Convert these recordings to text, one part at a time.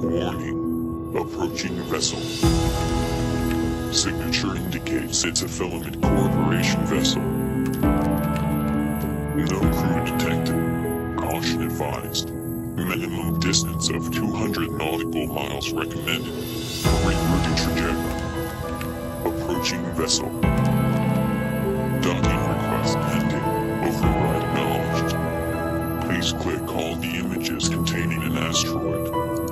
Warning. Approaching vessel. Signature indicates it's a Filament Corporation vessel. No crew detected. Caution advised. Minimum distance of 200 nautical miles recommended. Rerouting trajectory. Approaching vessel. Docking request pending. Override acknowledged. Please click all the images containing an asteroid.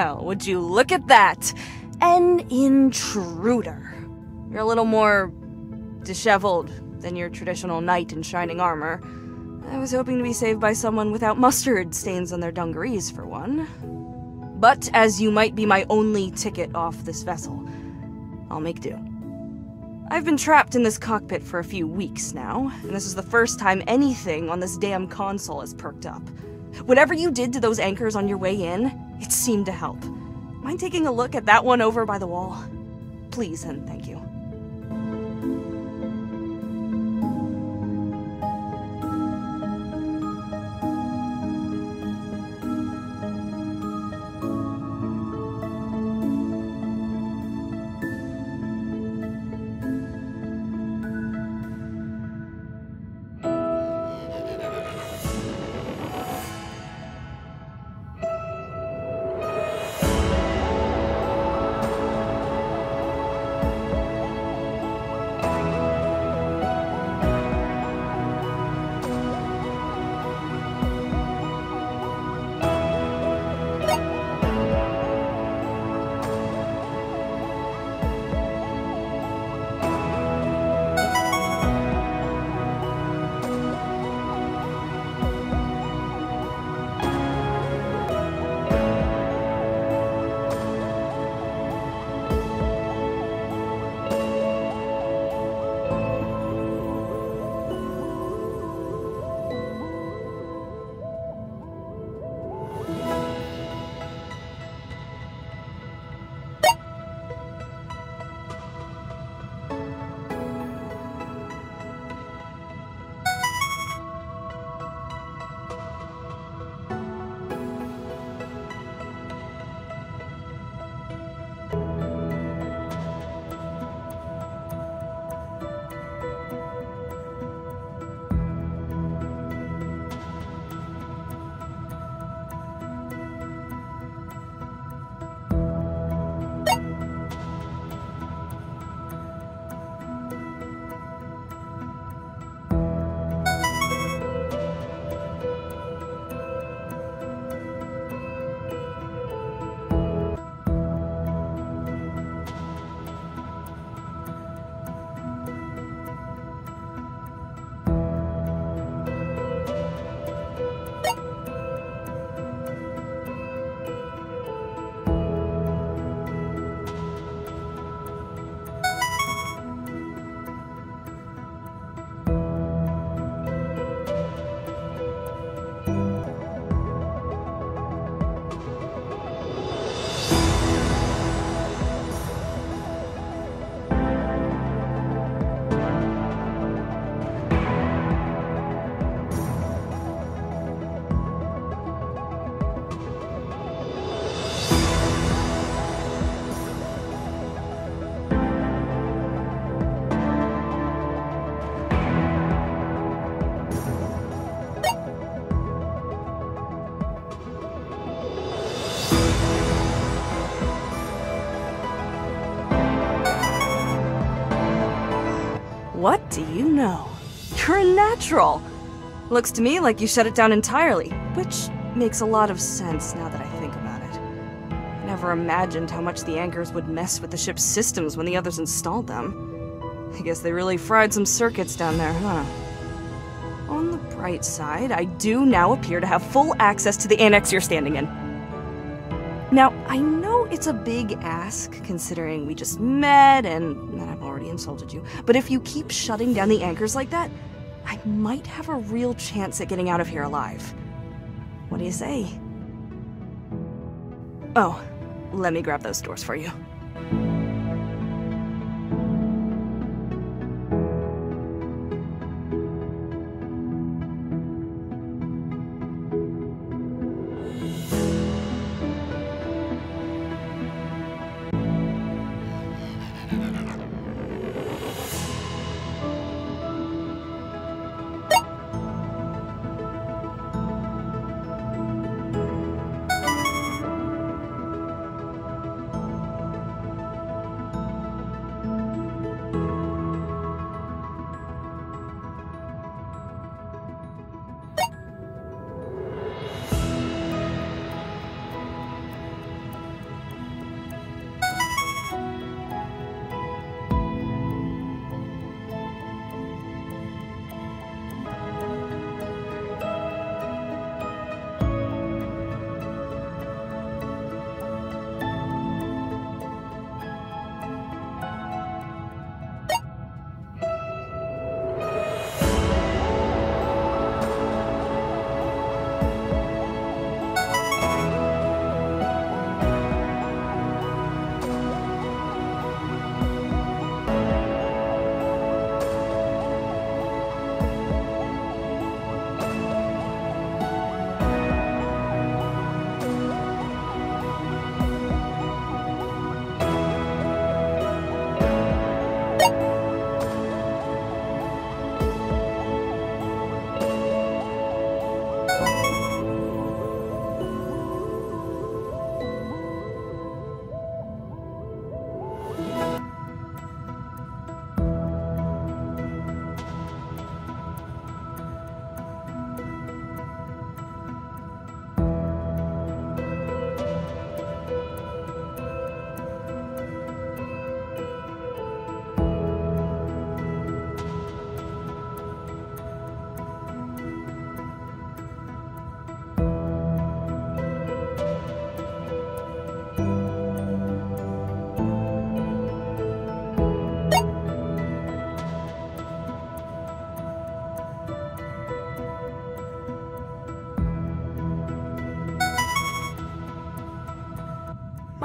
Well, would you look at that? An intruder. You're a little more disheveled than your traditional knight in shining armor. I was hoping to be saved by someone without mustard stains on their dungarees, for one. But as you might be my only ticket off this vessel, I'll make do. I've been trapped in this cockpit for a few weeks now, and this is the first time anything on this damn console has perked up. Whatever you did to those anchors on your way in, it seemed to help. Mind taking a look at that one over by the wall? Please and thank you. Natural. Looks to me like you shut it down entirely, which makes a lot of sense now that I think about it. I never imagined how much the anchors would mess with the ship's systems when the others installed them. I guess they really fried some circuits down there, huh? On the bright side, I do now appear to have full access to the annex you're standing in. Now, I know it's a big ask, considering we just met and that I've already insulted you, but if you keep shutting down the anchors like that, Might have a real chance at getting out of here alive. What do you say? Oh, let me grab those doors for you.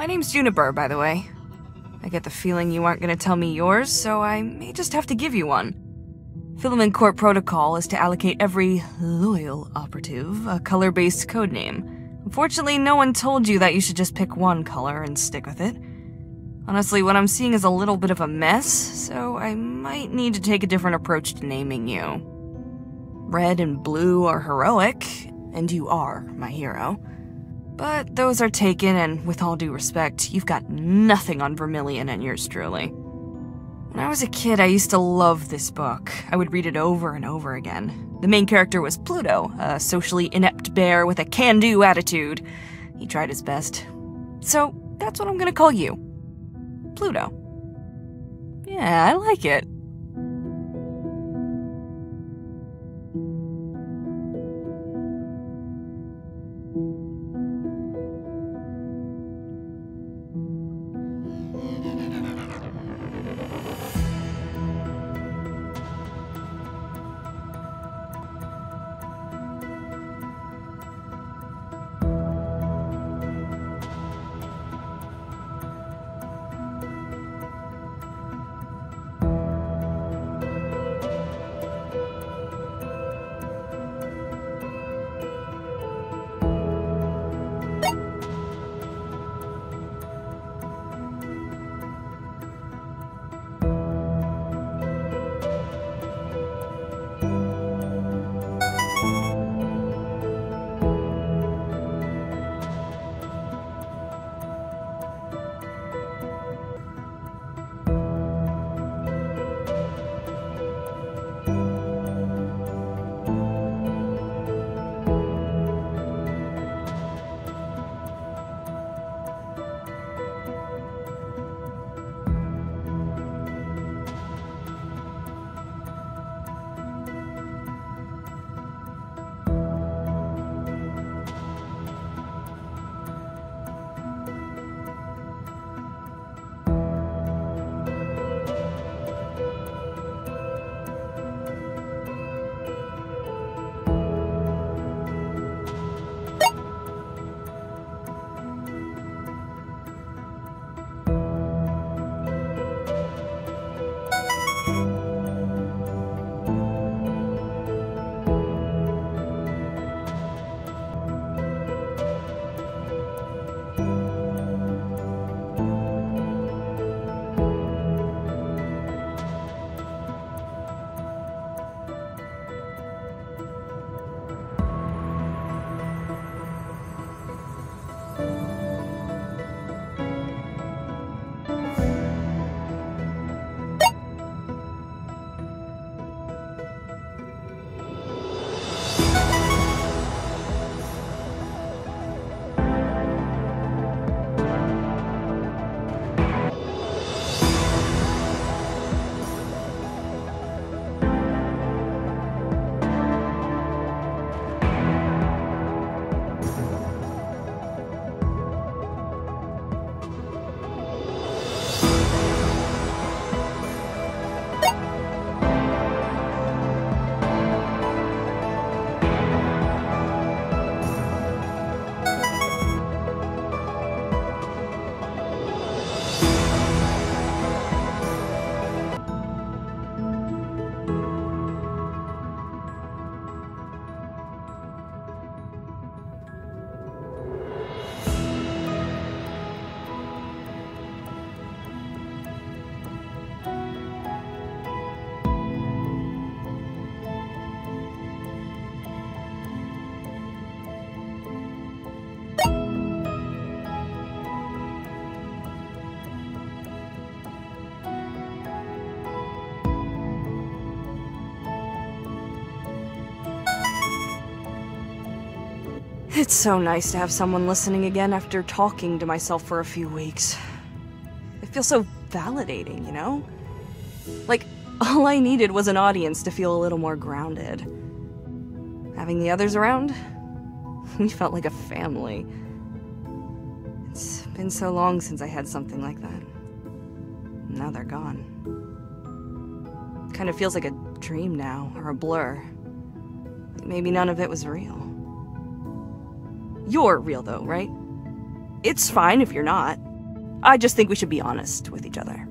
My name's Juniper, by the way. I get the feeling you aren't gonna tell me yours, so I may just have to give you one. Filament Court protocol is to allocate every loyal operative a color based codename. Unfortunately, no one told you that you should just pick one color and stick with it. Honestly, what I'm seeing is a little bit of a mess, so I might need to take a different approach to naming you. Red and blue are heroic, and you are my hero. But those are taken, and with all due respect, you've got nothing on Vermilion and yours truly. When I was a kid, I used to love this book. I would read it over and over again. The main character was Pluto, a socially inept bear with a can do attitude. He tried his best. So that's what I'm gonna call you Pluto. Yeah, I like it. So nice to have someone listening again after talking to myself for a few weeks. It feels so validating, you know? Like, all I needed was an audience to feel a little more grounded. Having the others around, we felt like a family. It's been so long since I had something like that. Now they're gone. Kind of feels like a dream now, or a blur. Maybe none of it was real. You're real, though, right? It's fine if you're not. I just think we should be honest with each other.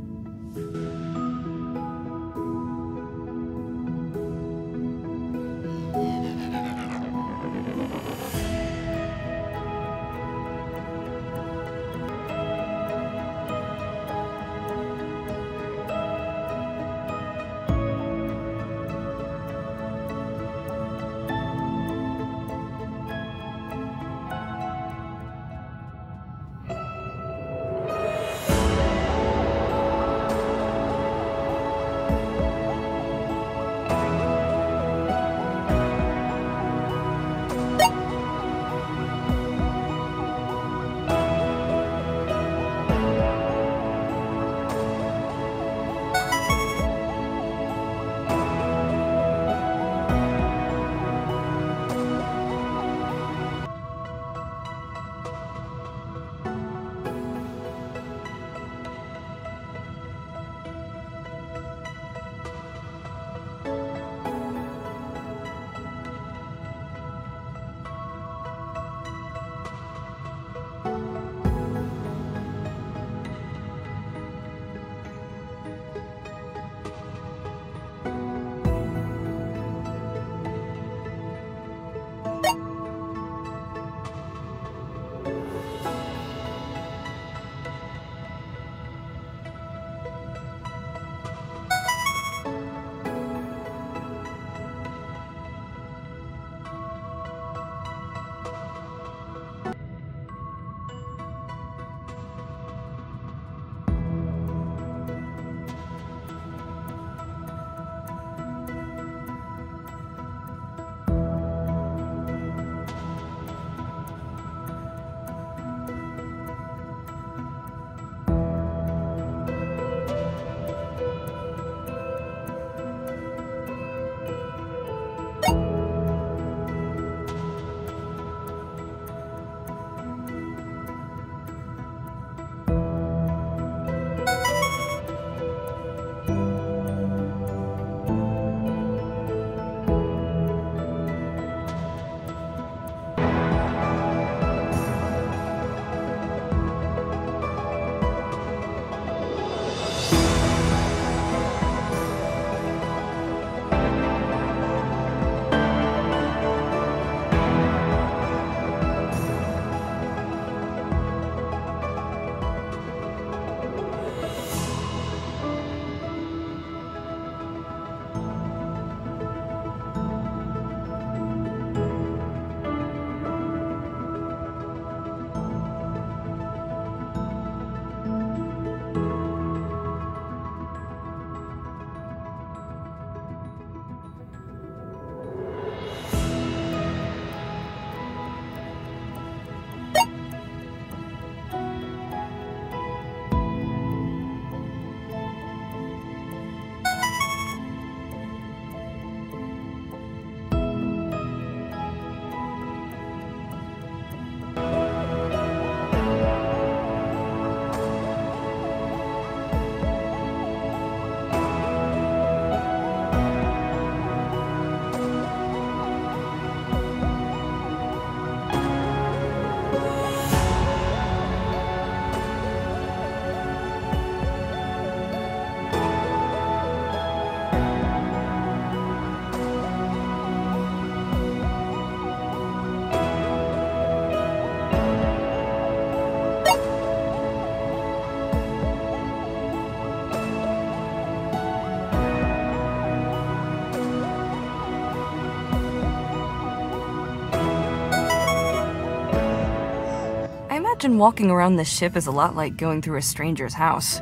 Imagine walking around this ship is a lot like going through a stranger's house.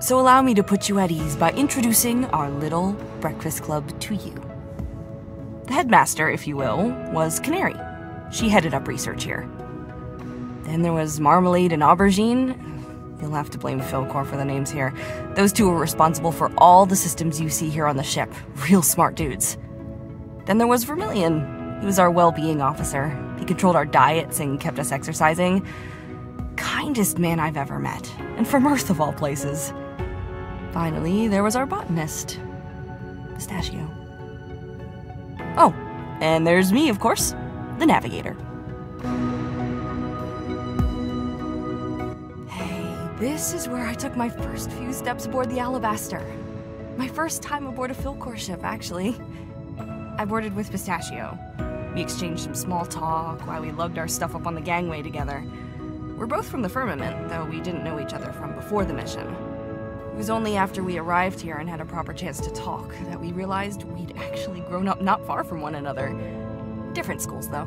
So allow me to put you at ease by introducing our little breakfast club to you. The headmaster, if you will, was Canary. She headed up research here. Then there was Marmalade and Aubergine. You'll have to blame Philcor for the names here. Those two were responsible for all the systems you see here on the ship. Real smart dudes. Then there was Vermilion. He was our well being officer. He controlled our diets and kept us exercising. Kindest man I've ever met, and from Earth of all places. Finally, there was our botanist, Pistachio. Oh, and there's me, of course, the navigator. Hey, this is where I took my first few steps aboard the Alabaster. My first time aboard a Philcor ship, actually. I boarded with Pistachio. We exchanged some small talk while we lugged our stuff up on the gangway together. We're both from the firmament, though we didn't know each other from before the mission. It was only after we arrived here and had a proper chance to talk that we realized we'd actually grown up not far from one another. Different schools, though.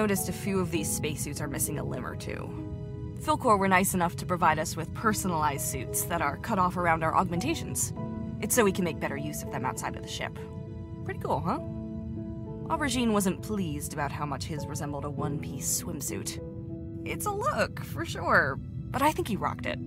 Noticed a few of these spacesuits are missing a limb or two. Philcor were nice enough to provide us with personalized suits that are cut off around our augmentations. It's so we can make better use of them outside of the ship. Pretty cool, huh? Aubergine wasn't pleased about how much his resembled a one piece swimsuit. It's a look, for sure, but I think he rocked it.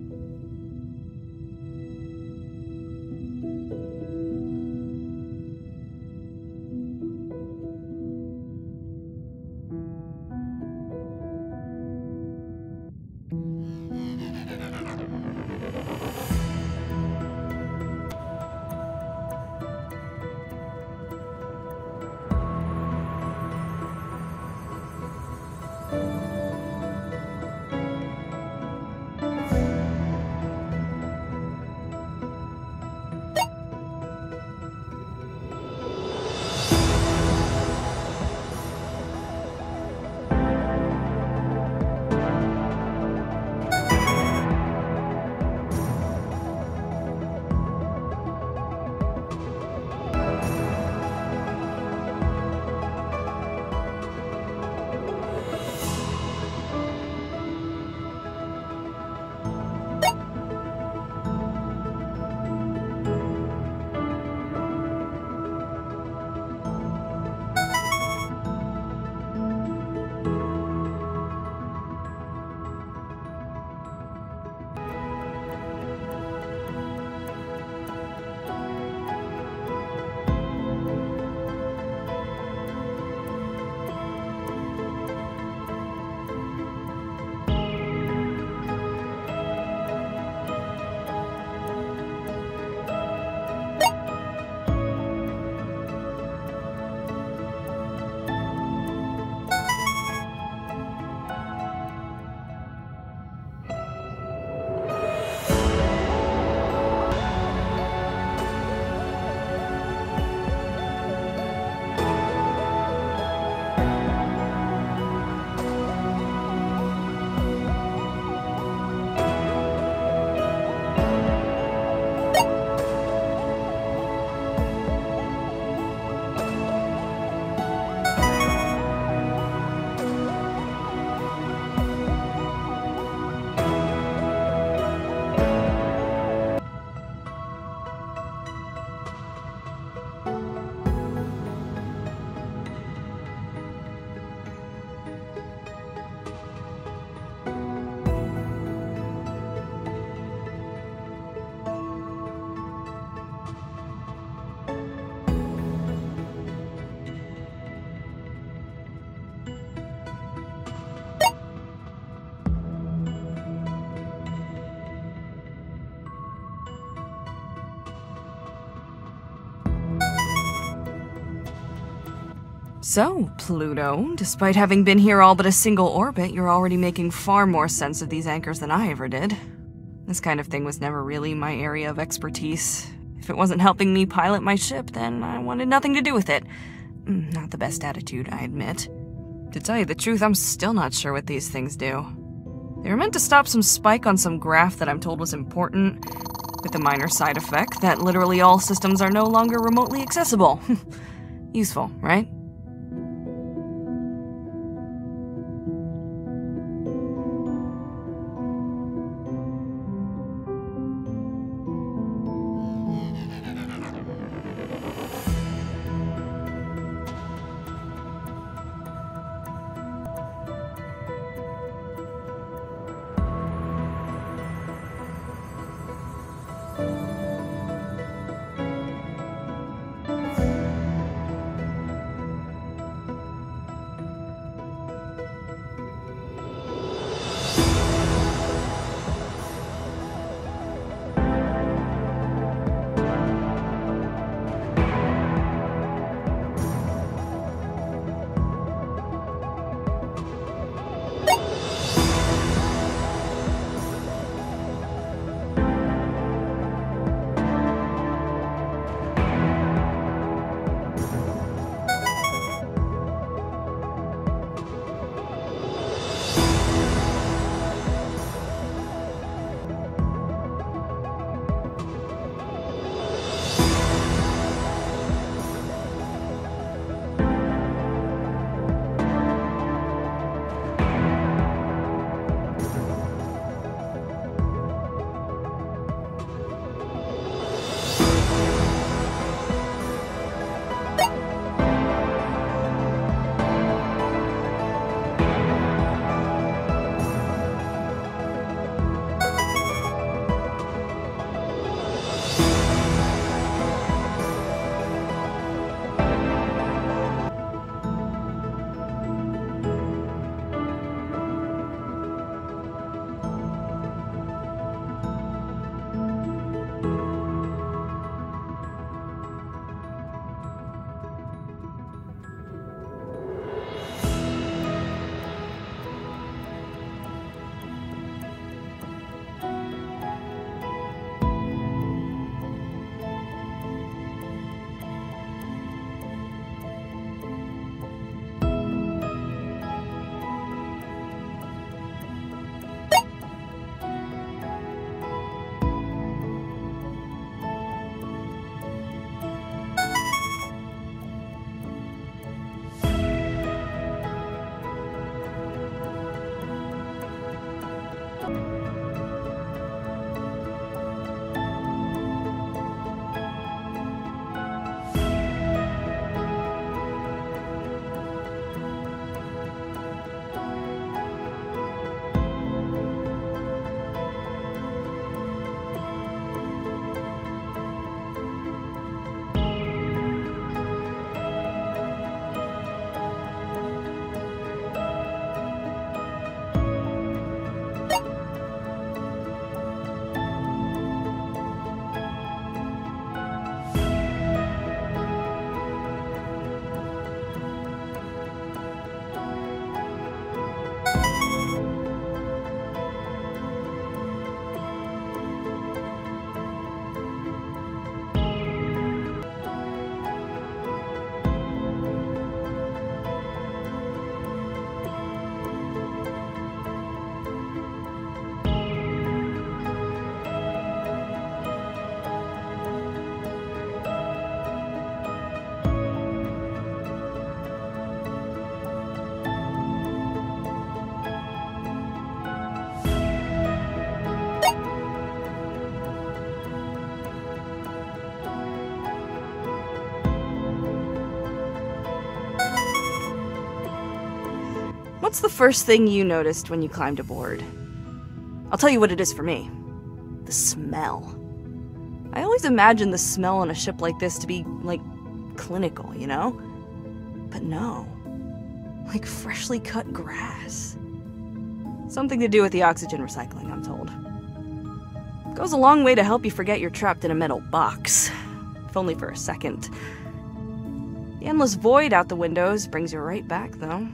So, Pluto, despite having been here all but a single orbit, you're already making far more sense of these anchors than I ever did. This kind of thing was never really my area of expertise. If it wasn't helping me pilot my ship, then I wanted nothing to do with it. Mm, Not the best attitude, I admit. To tell you the truth, I'm still not sure what these things do. They were meant to stop some spike on some graph that I'm told was important, with the minor side effect that literally all systems are no longer remotely accessible. Useful, right? What's the first thing you noticed when you climbed aboard? I'll tell you what it is for me the smell. I always imagined the smell on a ship like this to be, like, clinical, you know? But no. Like freshly cut grass. Something to do with the oxygen recycling, I'm told. Goes a long way to help you forget you're trapped in a metal box. If only for a second. The endless void out the windows brings you right back, though.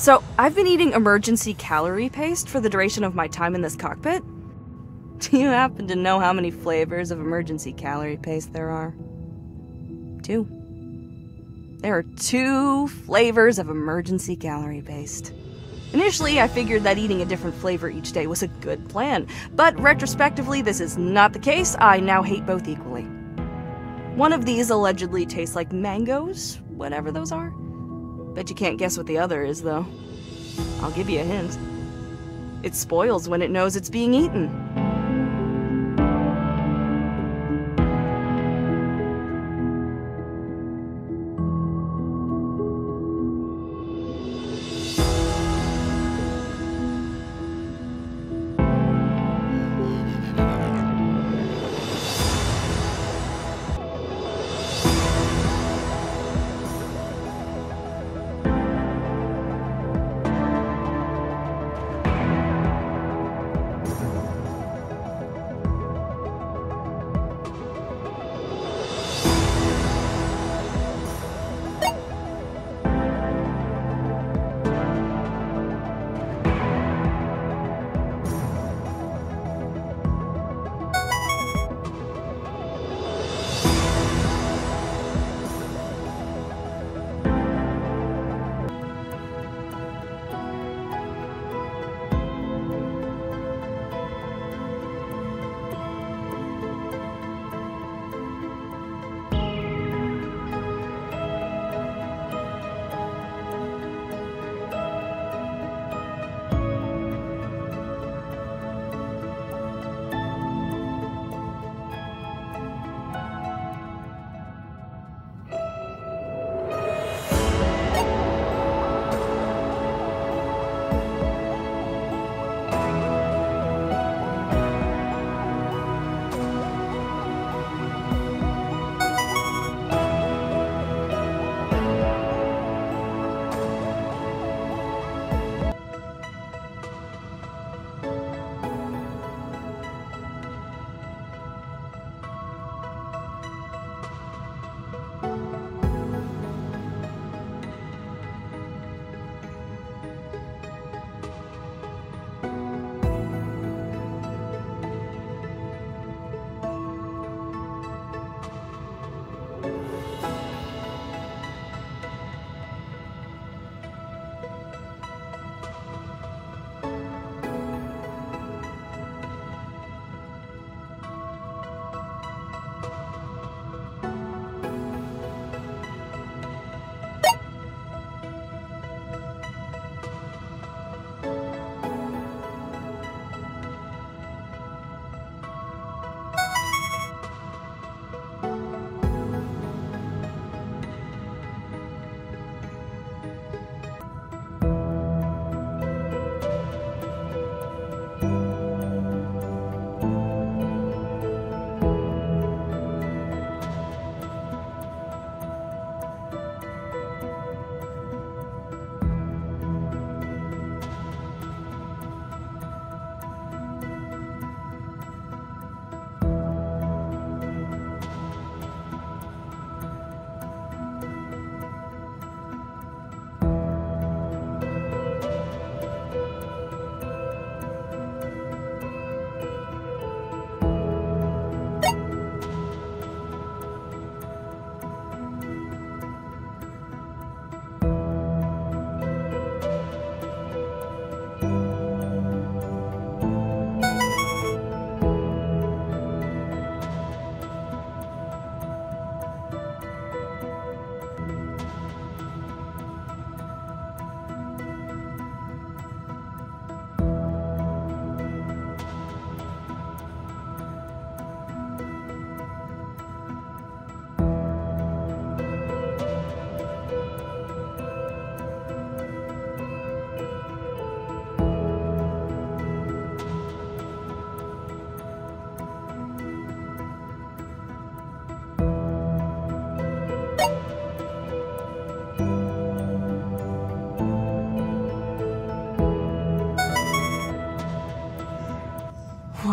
So, I've been eating emergency calorie paste for the duration of my time in this cockpit. Do you happen to know how many flavors of emergency calorie paste there are? Two. There are two flavors of emergency calorie paste. Initially, I figured that eating a different flavor each day was a good plan, but retrospectively, this is not the case. I now hate both equally. One of these allegedly tastes like mangoes, whatever those are. Bet you can't guess what the other is, though. I'll give you a hint. It spoils when it knows it's being eaten.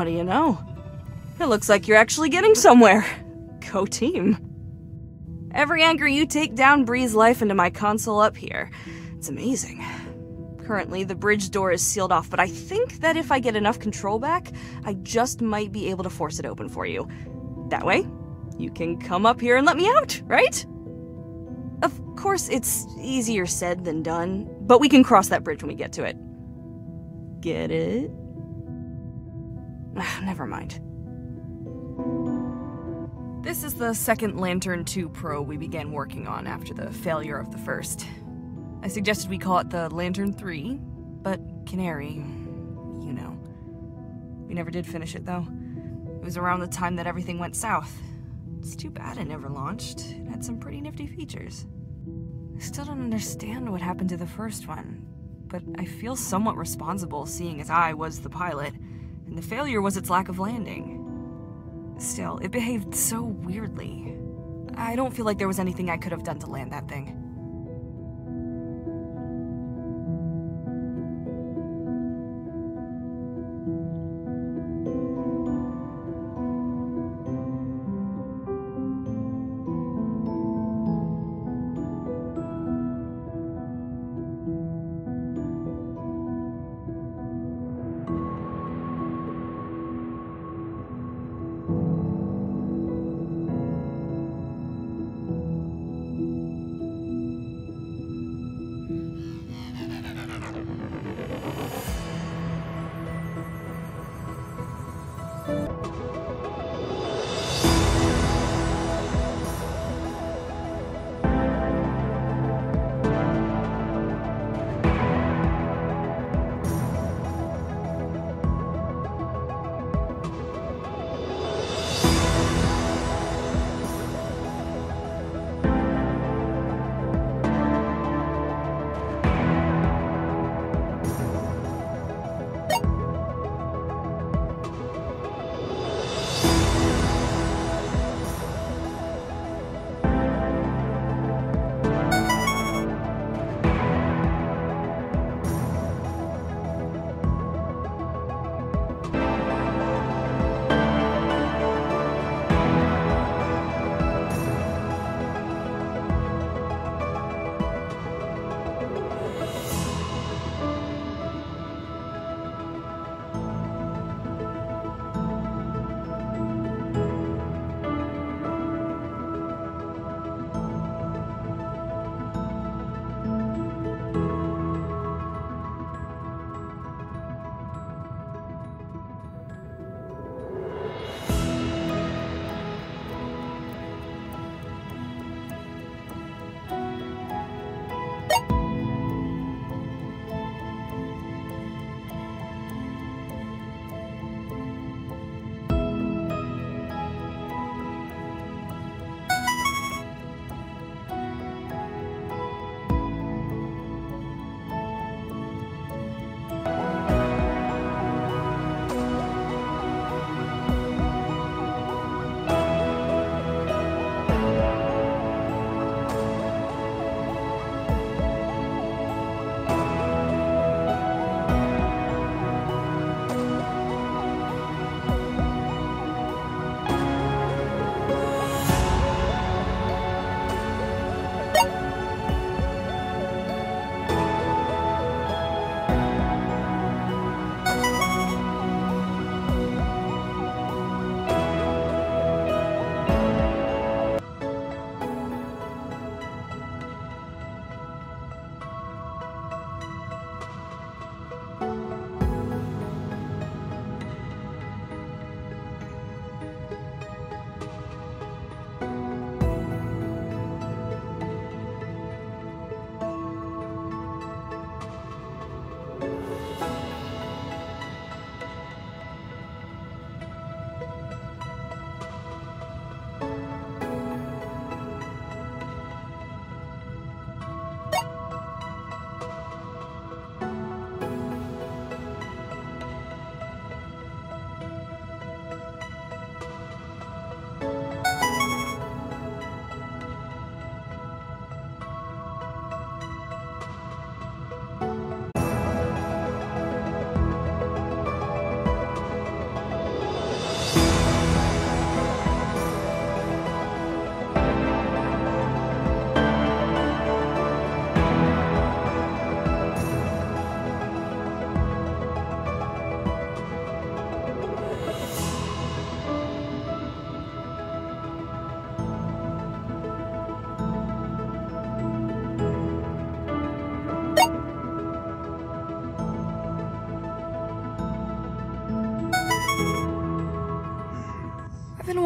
Do you know? It looks like you're actually getting somewhere. Go team. Every anchor you take down breathes life into my console up here. It's amazing. Currently, the bridge door is sealed off, but I think that if I get enough control back, I just might be able to force it open for you. That way, you can come up here and let me out, right? Of course, it's easier said than done, but we can cross that bridge when we get to it. Get it? The second Lantern 2 Pro we began working on after the failure of the first. I suggested we call it the Lantern 3, but Canary, you know. We never did finish it though. It was around the time that everything went south. It's too bad it never launched. It had some pretty nifty features. I still don't understand what happened to the first one, but I feel somewhat responsible seeing as I was the pilot, and the failure was its lack of landing. Still, it behaved so weirdly. I don't feel like there was anything I could have done to land that thing.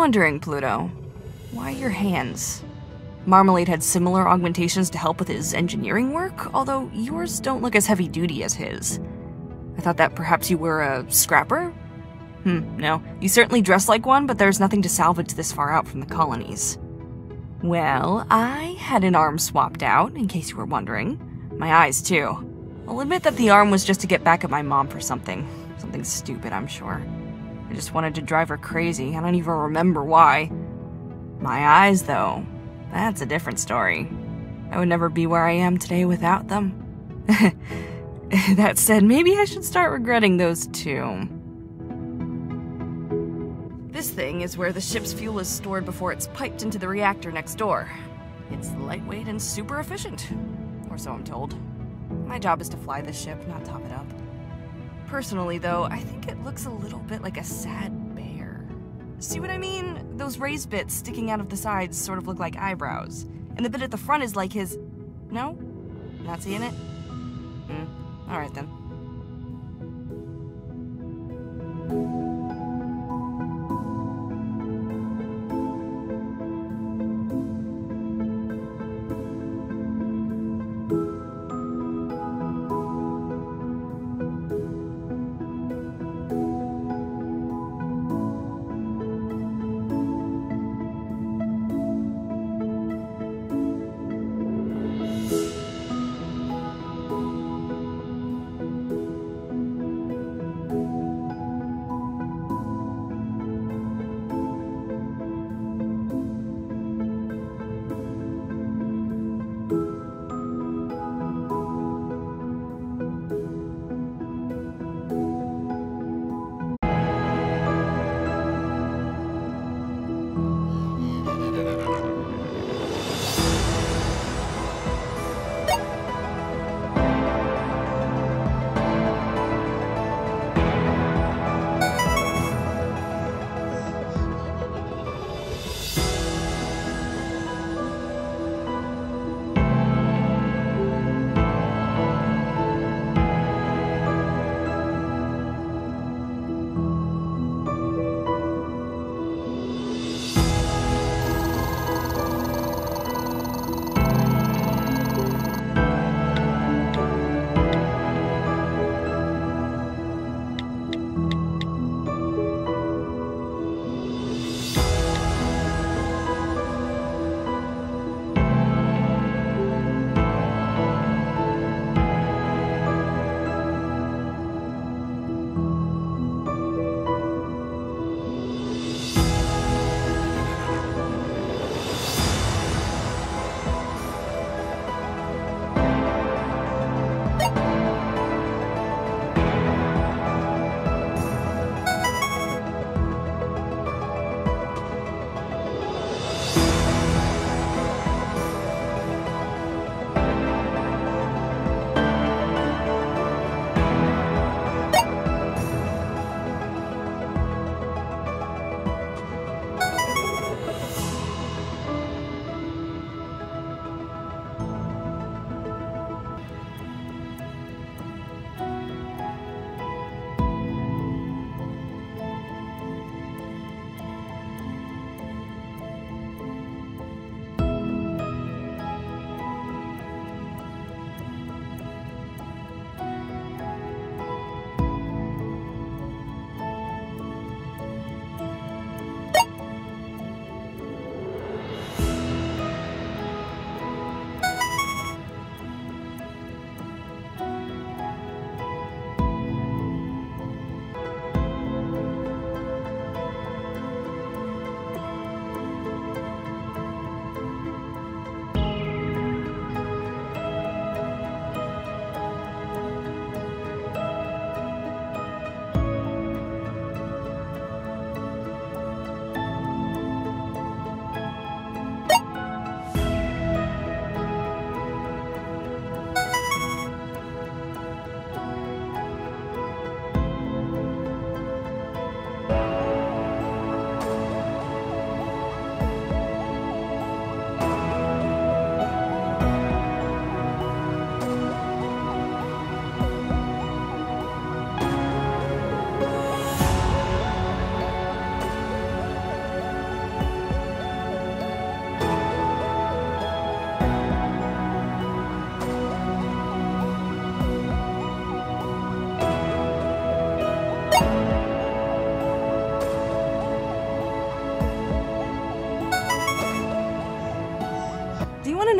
Wondering, Pluto, why your hands? Marmalade had similar augmentations to help with his engineering work, although yours don't look as heavy duty as his. I thought that perhaps you were a scrapper? Hmm, no. You certainly dress like one, but there's nothing to salvage this far out from the colonies. Well, I had an arm swapped out, in case you were wondering. My eyes, too. I'll admit that the arm was just to get back at my mom for something. Something stupid, I'm sure. I just wanted to drive her crazy. I don't even remember why. My eyes, though, that's a different story. I would never be where I am today without them. that said, maybe I should start regretting those too. This thing is where the ship's fuel is stored before it's piped into the reactor next door. It's lightweight and super efficient. Or so I'm told. My job is to fly the ship, not top it up. Personally, though, I think it looks a little bit like a sad bear. See what I mean? Those raised bits sticking out of the sides sort of look like eyebrows. And the bit at the front is like his. No? Not seeing it? Hmm. Alright then.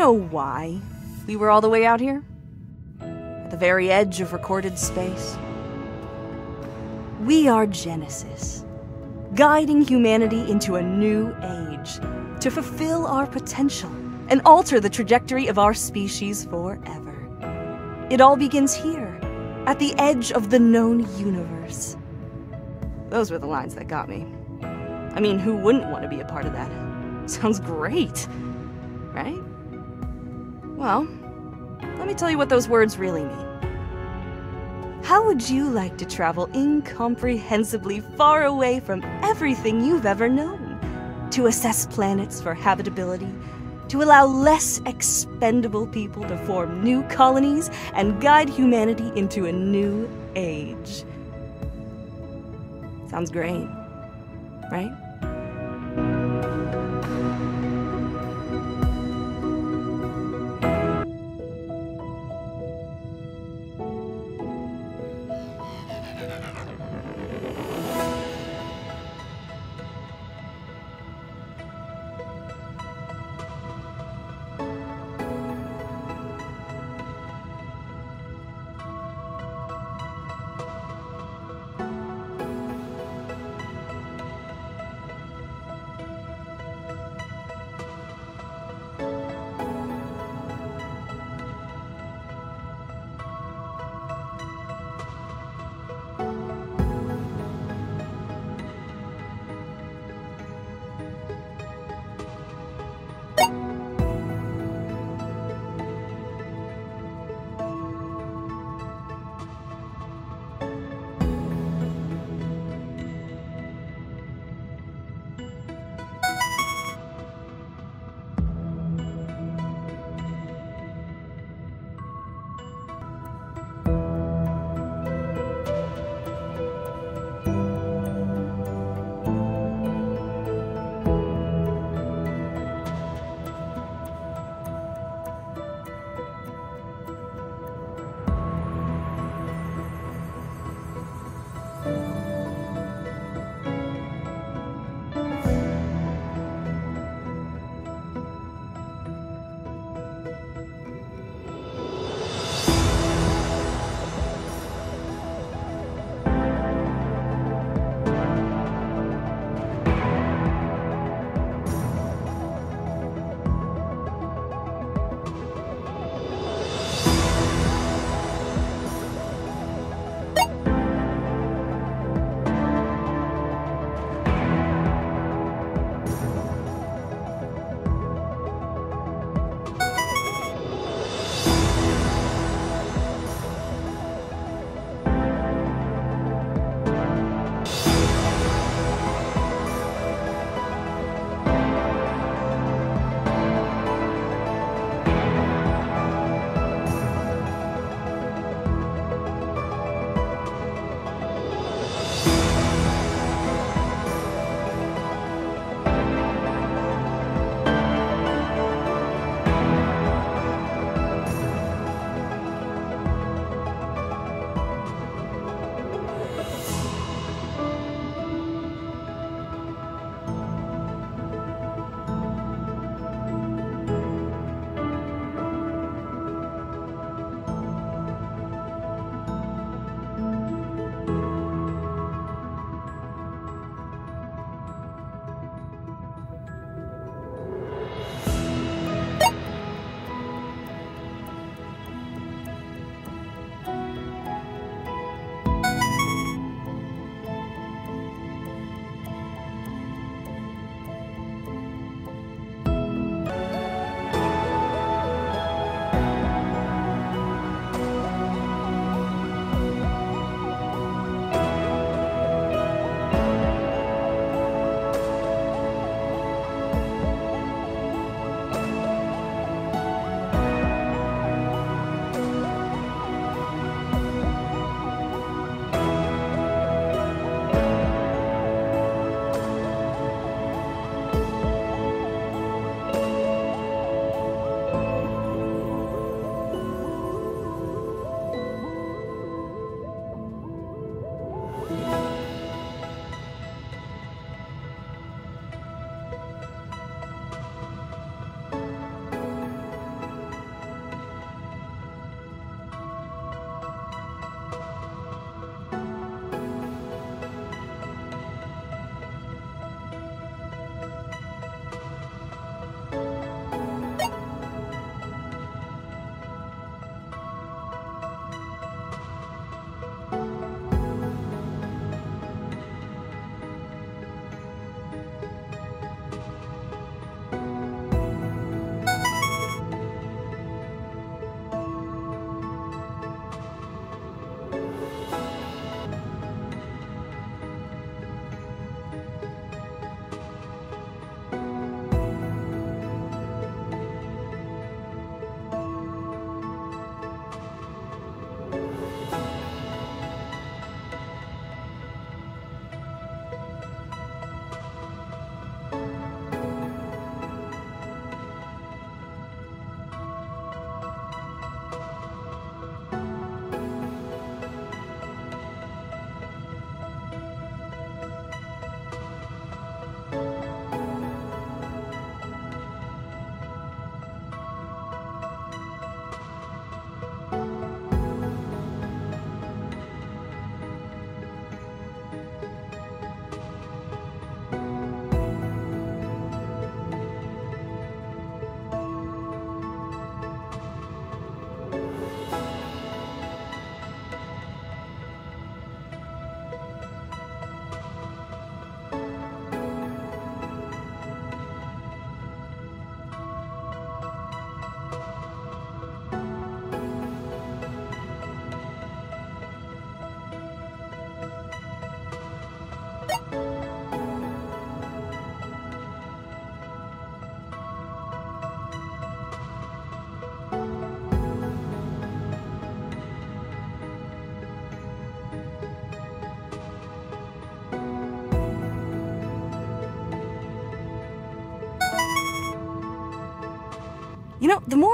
Know why we were all the way out here? At the very edge of recorded space? We are Genesis, guiding humanity into a new age to fulfill our potential and alter the trajectory of our species forever. It all begins here, at the edge of the known universe. Those were the lines that got me. I mean, who wouldn't want to be a part of that? Sounds great? Well, let me tell you what those words really mean. How would you like to travel incomprehensibly far away from everything you've ever known? To assess planets for habitability, to allow less expendable people to form new colonies and guide humanity into a new age. Sounds great, right?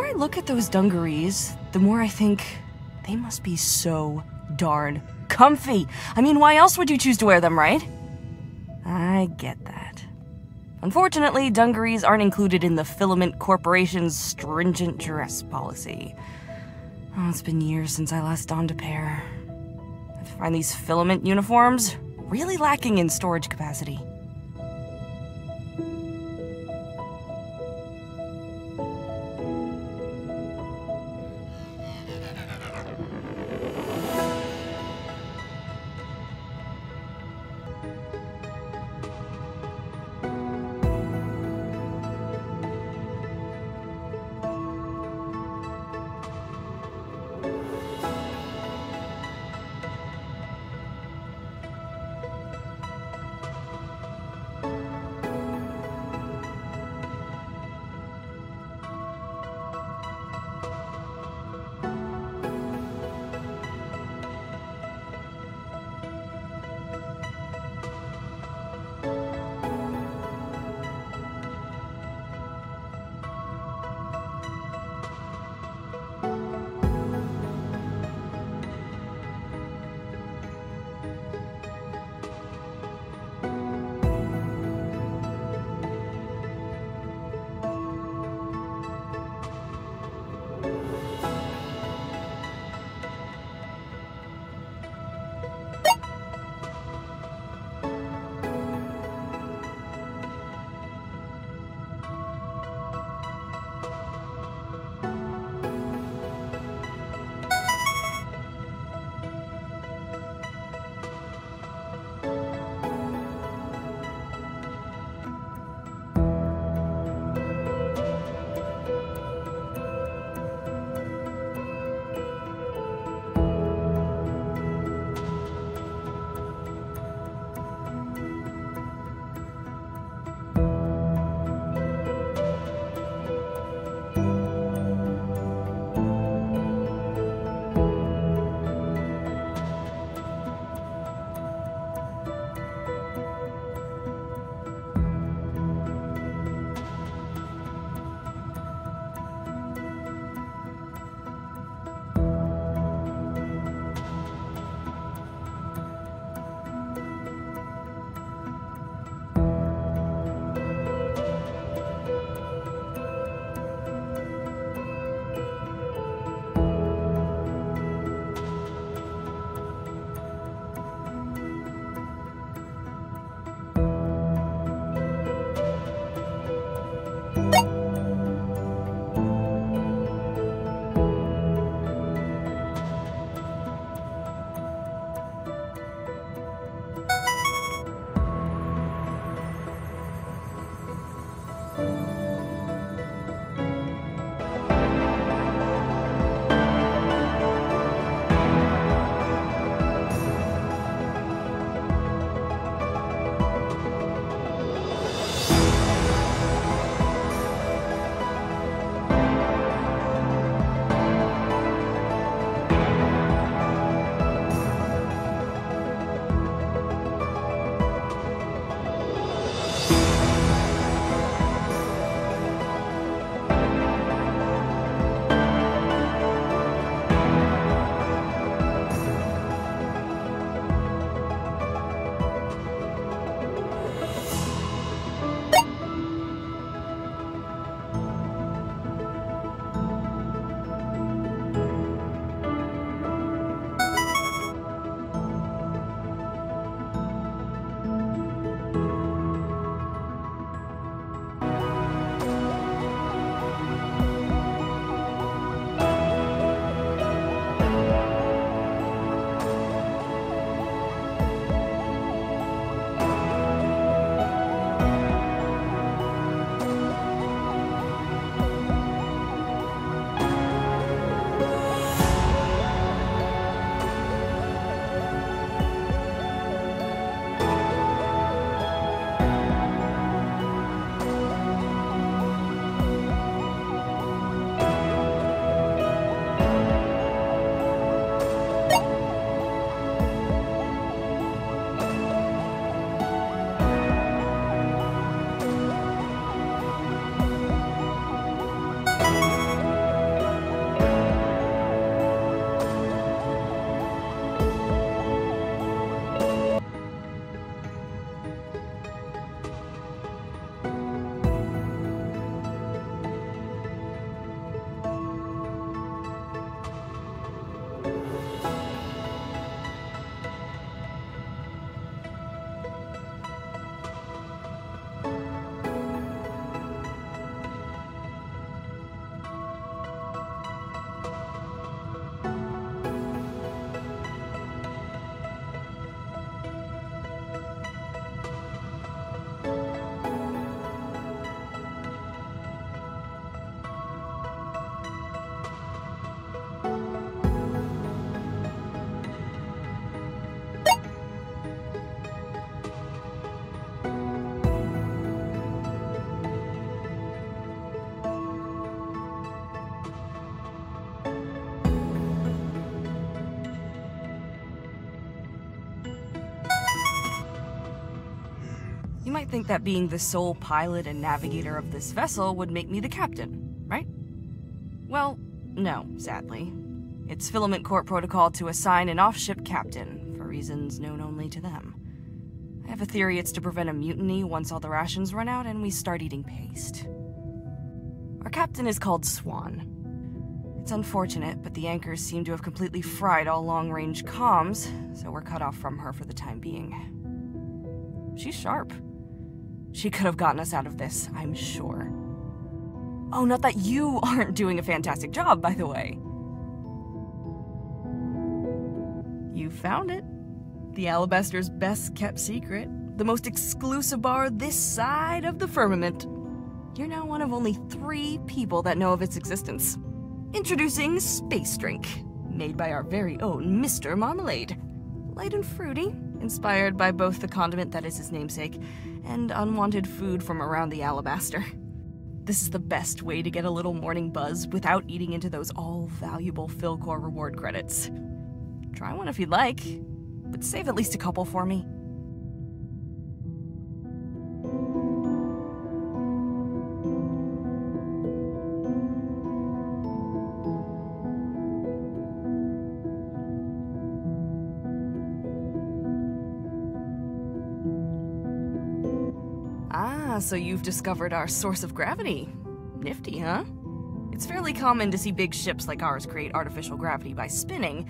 I look at those dungarees, the more I think they must be so darn comfy. I mean, why else would you choose to wear them, right? I get that. Unfortunately, dungarees aren't included in the Filament Corporation's stringent dress policy. Oh, it's been years since I last donned a pair. I find these filament uniforms really lacking in storage capacity. Think that being the sole pilot and navigator of this vessel would make me the captain, right? Well, no, sadly. It's Filament Corp protocol to assign an off-ship captain, for reasons known only to them. I have a theory it's to prevent a mutiny once all the rations run out and we start eating paste. Our captain is called Swan. It's unfortunate, but the anchors seem to have completely fried all long-range comms, so we're cut off from her for the time being. She's sharp. She could have gotten us out of this, I'm sure. Oh, not that you aren't doing a fantastic job, by the way. You found it. The Alabaster's best kept secret. The most exclusive bar this side of the firmament. You're now one of only three people that know of its existence. Introducing Space Drink, made by our very own Mr. Marmalade. Light and fruity, inspired by both the condiment that is his namesake and unwanted food from around the Alabaster. This is the best way to get a little morning buzz without eating into those all valuable Philcor reward credits. Try one if you'd like, but save at least a couple for me. So you've discovered our source of gravity. Nifty, huh? It's fairly common to see big ships like ours create artificial gravity by spinning,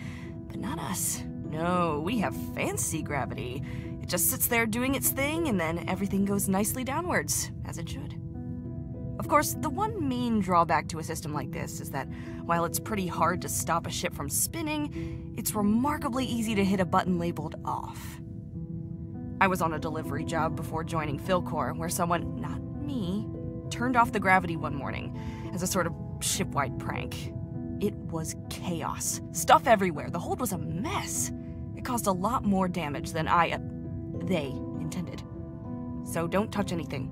but not us. No, we have fancy gravity. It just sits there doing its thing, and then everything goes nicely downwards, as it should. Of course, the one main drawback to a system like this is that while it's pretty hard to stop a ship from spinning, it's remarkably easy to hit a button labeled off. I was on a delivery job before joining Philcor, where someone, not me, turned off the gravity one morning as a sort of shipwide prank. It was chaos. Stuff everywhere. The hold was a mess. It caused a lot more damage than I, uh, they, intended. So don't touch anything.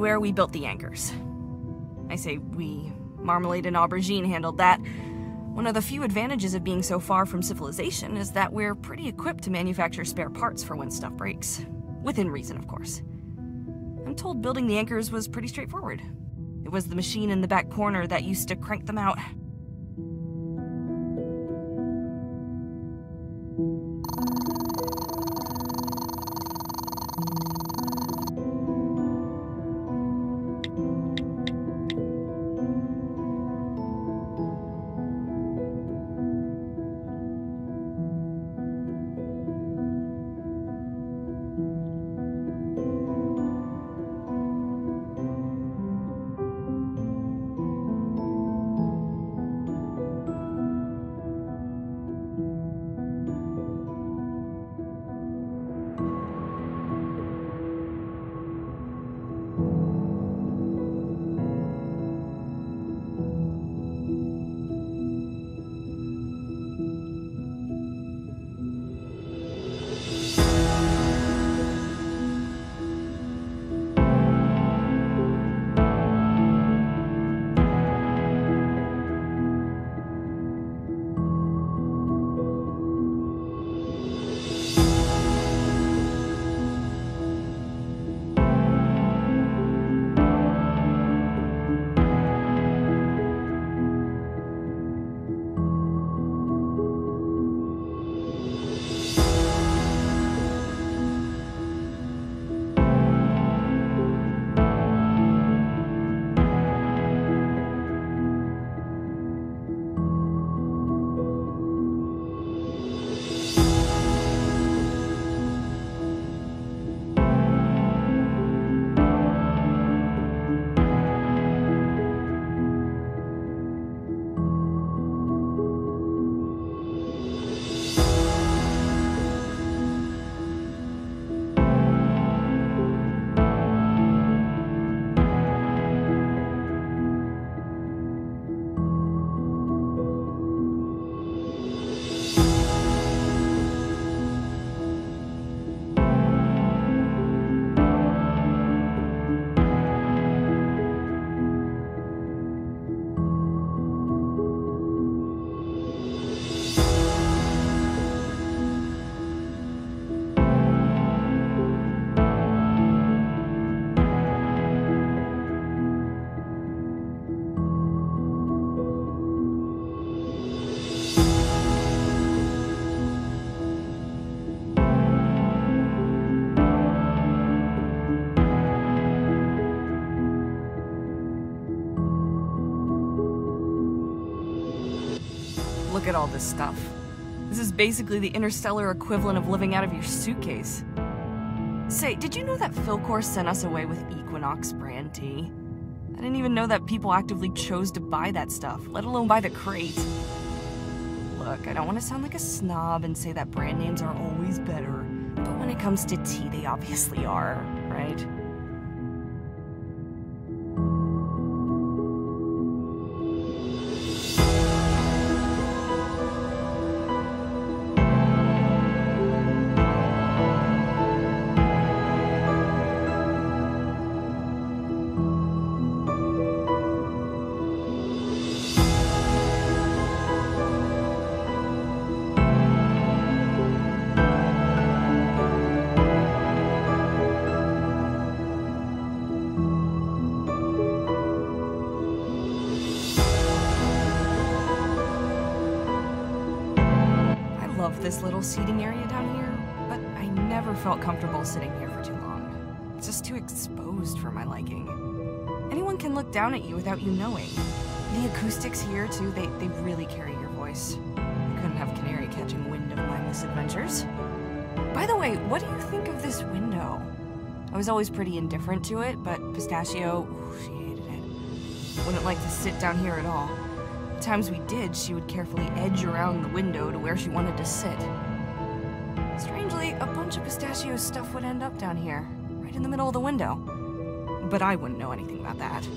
Where we built the anchors. I say we. Marmalade and Aubergine handled that. One of the few advantages of being so far from civilization is that we're pretty equipped to manufacture spare parts for when stuff breaks. Within reason, of course. I'm told building the anchors was pretty straightforward. It was the machine in the back corner that used to crank them out. This stuff. This is basically the interstellar equivalent of living out of your suitcase. Say, did you know that Philcor sent us away with Equinox brand tea? I didn't even know that people actively chose to buy that stuff, let alone buy the crate. Look, I don't want to sound like a snob and say that brand names are always better, but when it comes to tea, they obviously are, right? This little seating area down here, but I never felt comfortable sitting here for too long. It's just too exposed for my liking. Anyone can look down at you without you knowing. The acoustics here, too, they, they really carry your voice. I couldn't have Canary catching wind of my misadventures. By the way, what do you think of this window? I was always pretty indifferent to it, but Pistachio, ooh, she hated it. Wouldn't like to sit down here at all. Times we did, she would carefully edge around the window to where she wanted to sit. Strangely, a bunch of pistachio stuff would end up down here, right in the middle of the window. But I wouldn't know anything about that.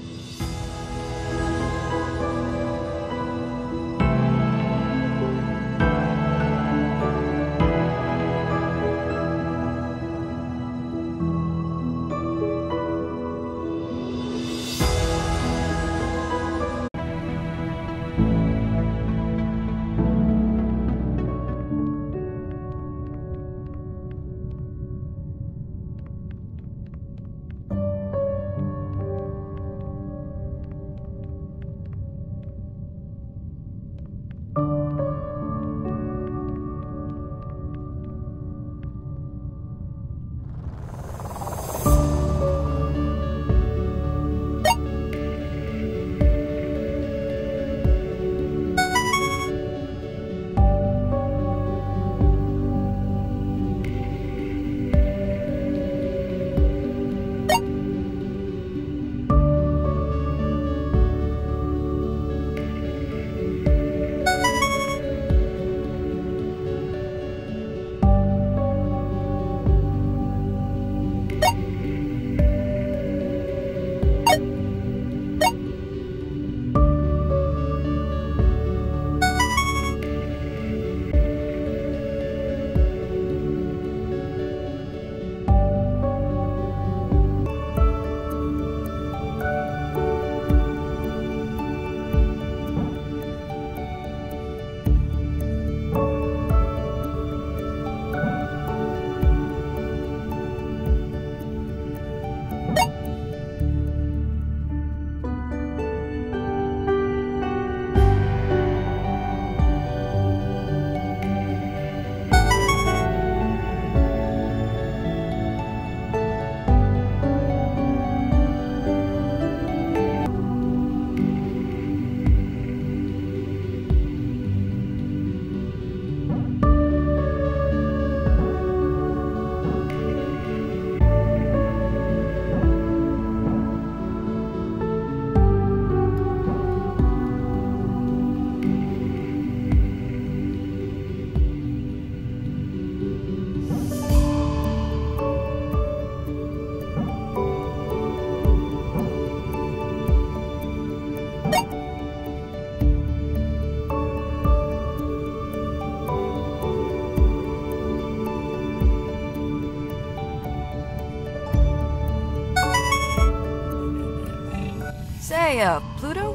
Uh, Pluto?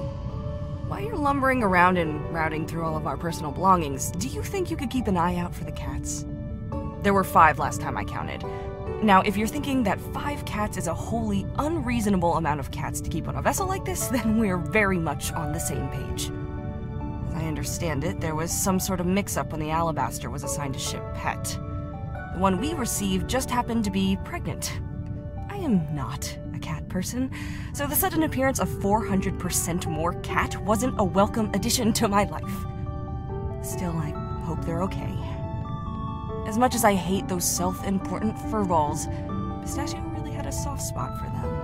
While you're lumbering around and routing through all of our personal belongings, do you think you could keep an eye out for the cats? There were five last time I counted. Now, if you're thinking that five cats is a wholly unreasonable amount of cats to keep on a vessel like this, then we're very much on the same page. As I understand it, there was some sort of mix-up when the Alabaster was assigned to ship Pet. The one we received just happened to be pregnant. I am not person, so the sudden appearance of 400% more cat wasn't a welcome addition to my life. Still, I hope they're okay. As much as I hate those self important furballs, Pistachio really had a soft spot for them.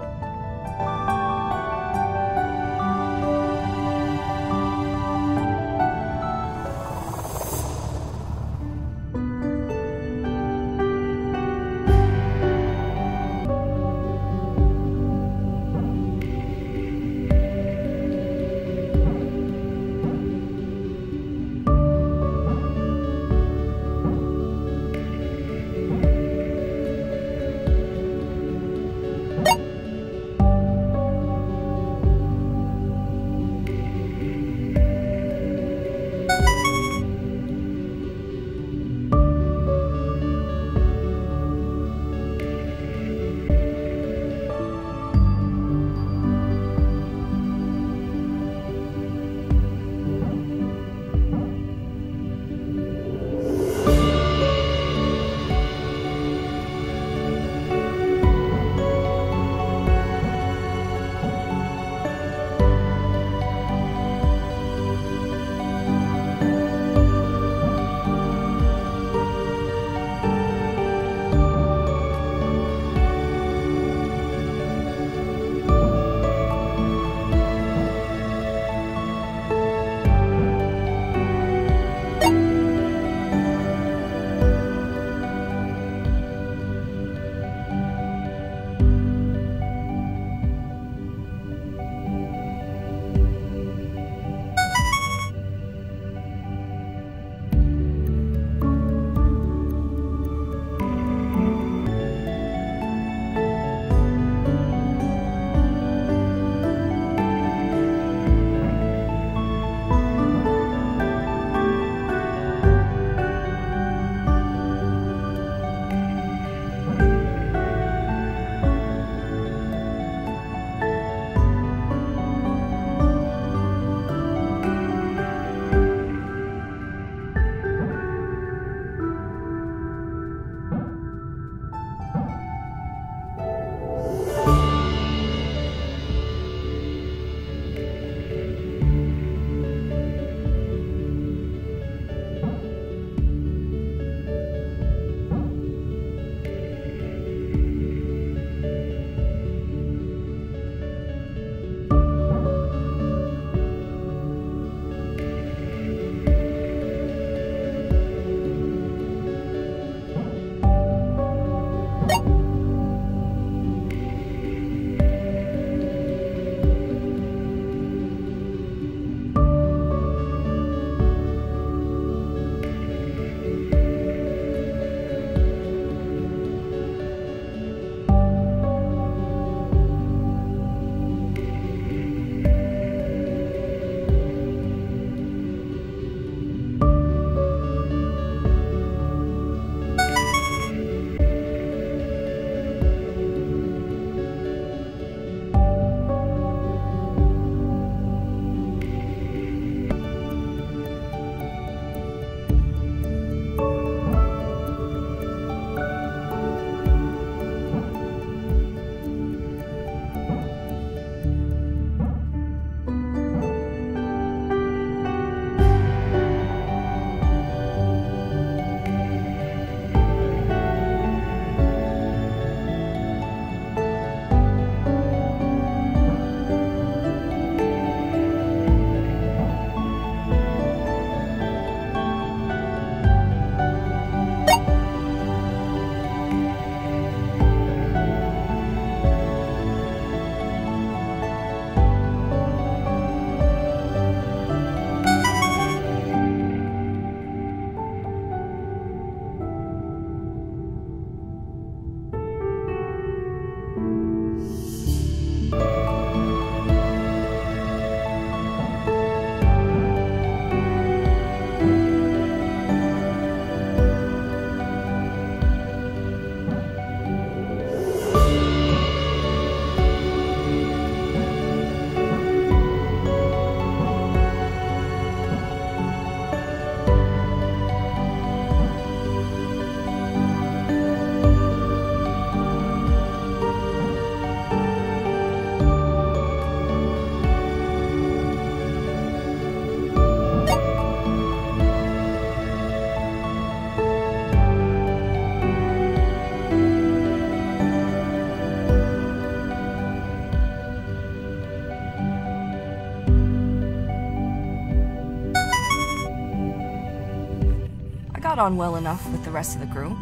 Got on well enough with the rest of the crew.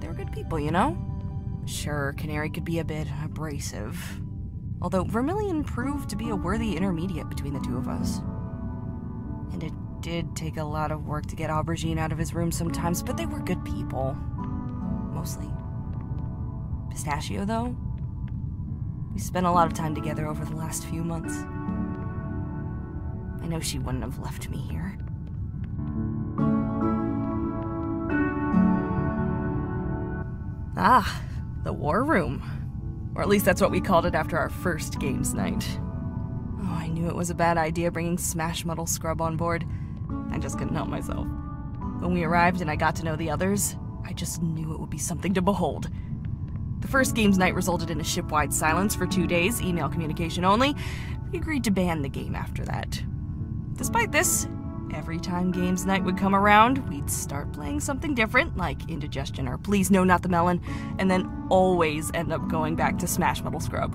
They were good people, you know? Sure, Canary could be a bit abrasive. Although Vermilion proved to be a worthy intermediate between the two of us. And it did take a lot of work to get Aubergine out of his room sometimes, but they were good people. Mostly. Pistachio, though? We spent a lot of time together over the last few months. I know she wouldn't have left me here. Ah, the war room. Or at least that's what we called it after our first games night. Oh, I knew it was a bad idea bringing Smash Muddle Scrub on board. I just couldn't help myself. When we arrived and I got to know the others, I just knew it would be something to behold. The first games night resulted in a shipwide silence for two days, email communication only. We agreed to ban the game after that. Despite this, every time games night would come around, we'd start playing something different, like Indigestion or Please No Not the Melon, and then always end up going back to Smash Metal Scrub.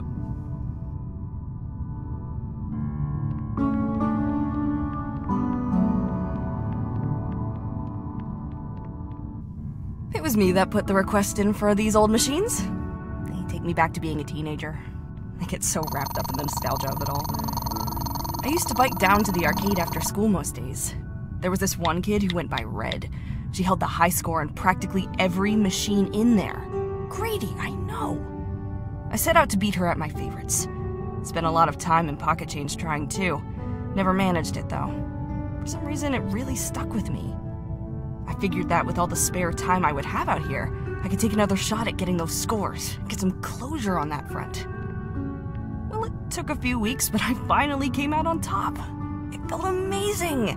It was me that put the request in for these old machines. They take me back to being a teenager. I get so wrapped up in the nostalgia of it all. I used to bike down to the arcade after school most days. There was this one kid who went by Red. She held the high score on practically every machine in there. Greedy, I know. I set out to beat her at my favorites. Spent a lot of time and pocket change trying too. Never managed it though. For some reason, it really stuck with me. I figured that with all the spare time I would have out here, I could take another shot at getting those scores, get some closure on that front. Took a few weeks, but I finally came out on top. It felt amazing.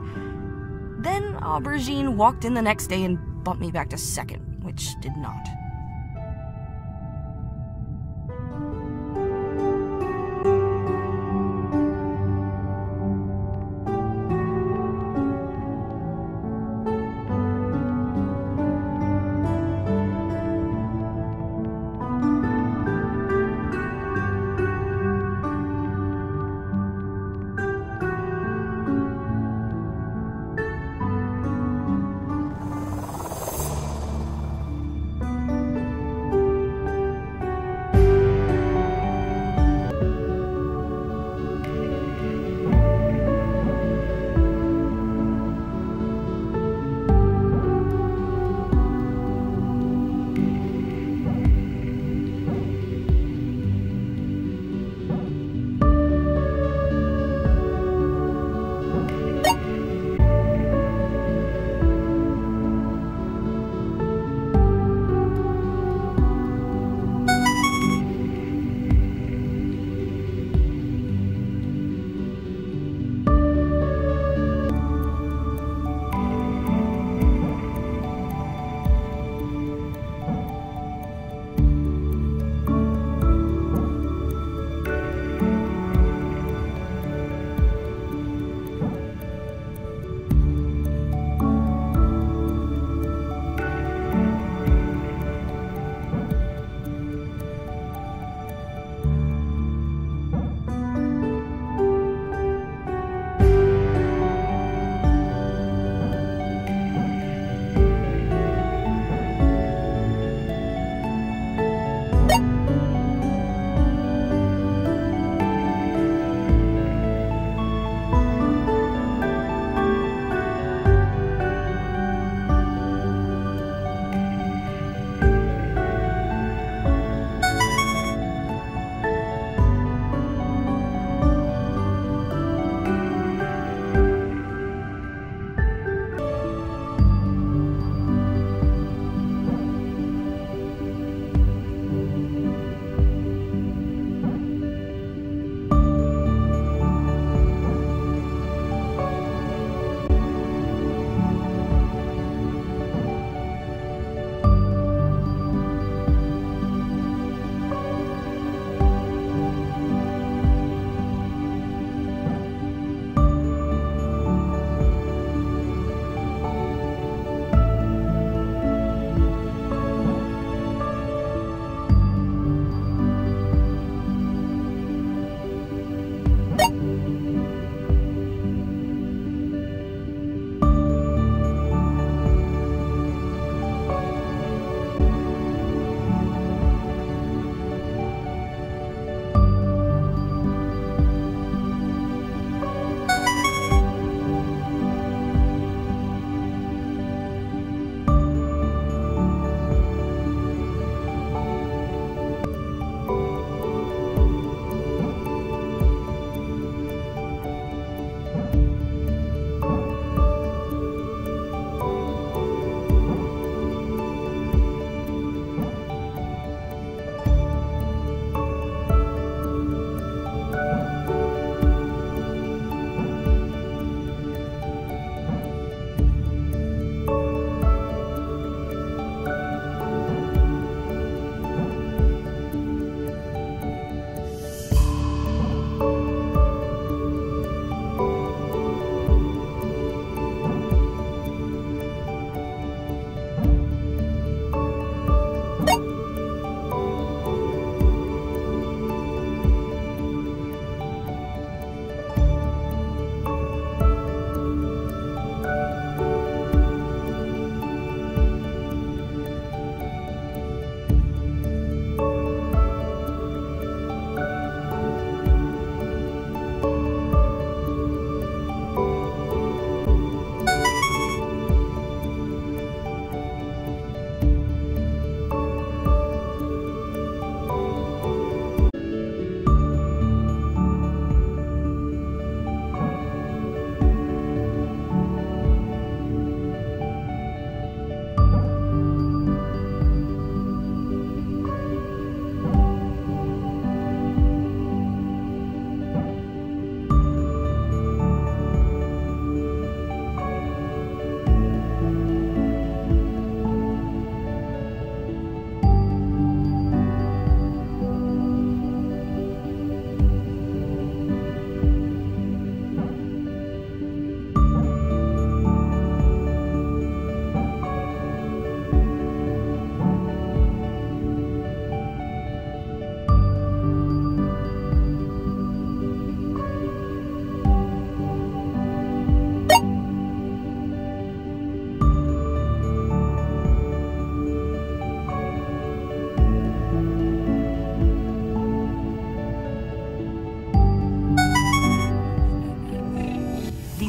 Then Aubergine walked in the next day and bumped me back to second, which did not.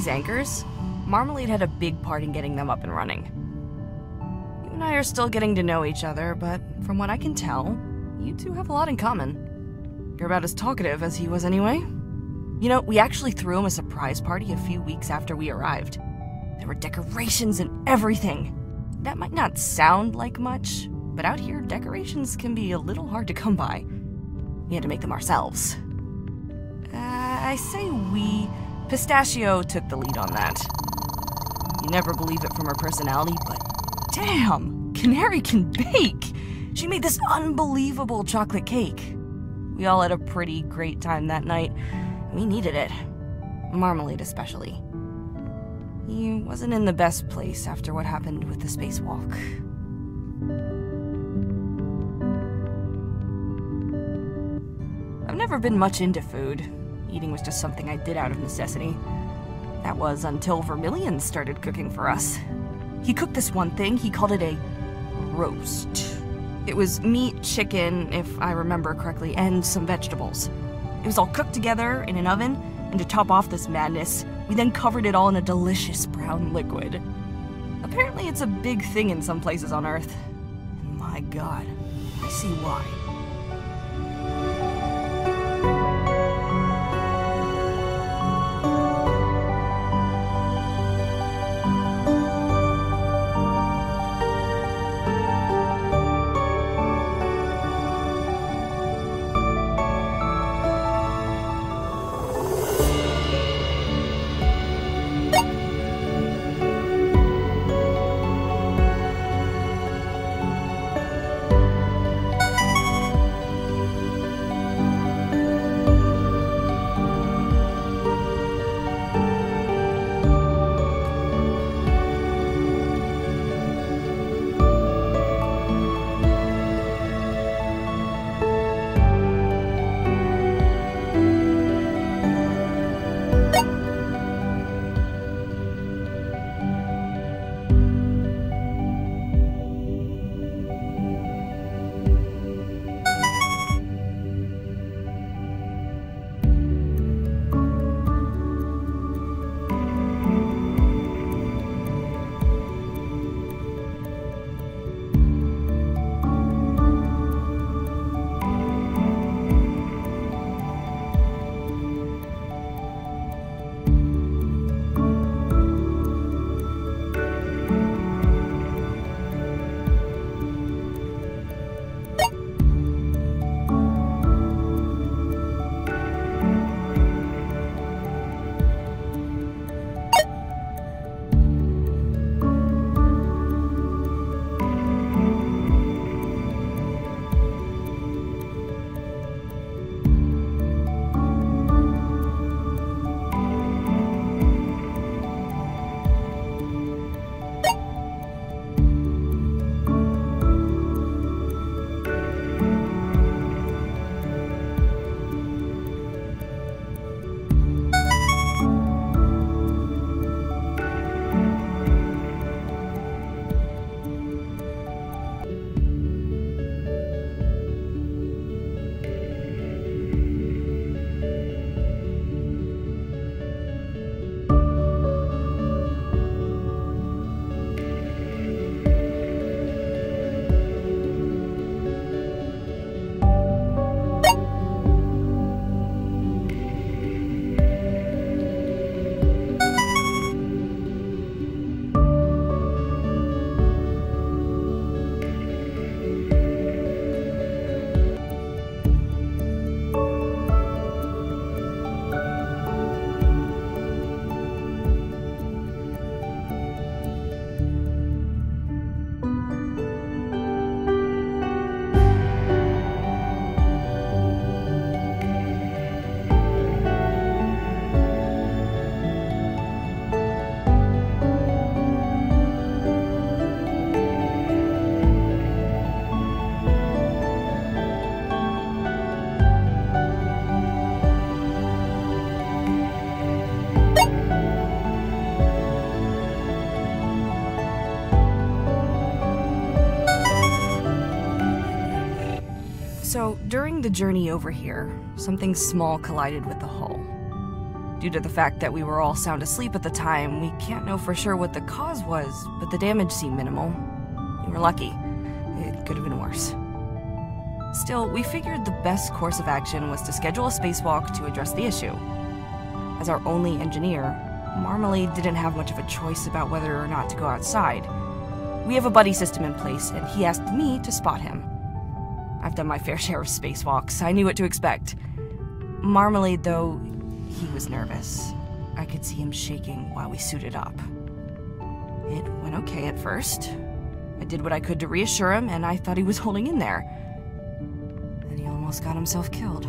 These anchors, Marmalade had a big part in getting them up and running. You and I are still getting to know each other, but from what I can tell, you two have a lot in common. You're about as talkative as he was anyway. You know, we actually threw him a surprise party a few weeks after we arrived. There were decorations and everything. That might not sound like much, but out here, decorations can be a little hard to come by. We had to make them ourselves. Uh, I say we. Pistachio took the lead on that. You never believe it from her personality, but damn, Canary can bake! She made this unbelievable chocolate cake. We all had a pretty great time that night. We needed it. Marmalade, especially. He wasn't in the best place after what happened with the spacewalk. I've never been much into food. Eating was just something I did out of necessity. That was until Vermilion started cooking for us. He cooked this one thing, he called it a roast. It was meat, chicken, if I remember correctly, and some vegetables. It was all cooked together in an oven, and to top off this madness, we then covered it all in a delicious brown liquid. Apparently, it's a big thing in some places on Earth. My god, I see why. During the journey over here, something small collided with the hull. Due to the fact that we were all sound asleep at the time, we can't know for sure what the cause was, but the damage seemed minimal. We were lucky. It could have been worse. Still, we figured the best course of action was to schedule a spacewalk to address the issue. As our only engineer, Marmalade didn't have much of a choice about whether or not to go outside. We have a buddy system in place, and he asked me to spot him. Done my fair share of spacewalks, I knew what to expect. Marmalade, though, he was nervous. I could see him shaking while we suited up. It went okay at first. I did what I could to reassure him, and I thought he was holding in there. Then he almost got himself killed.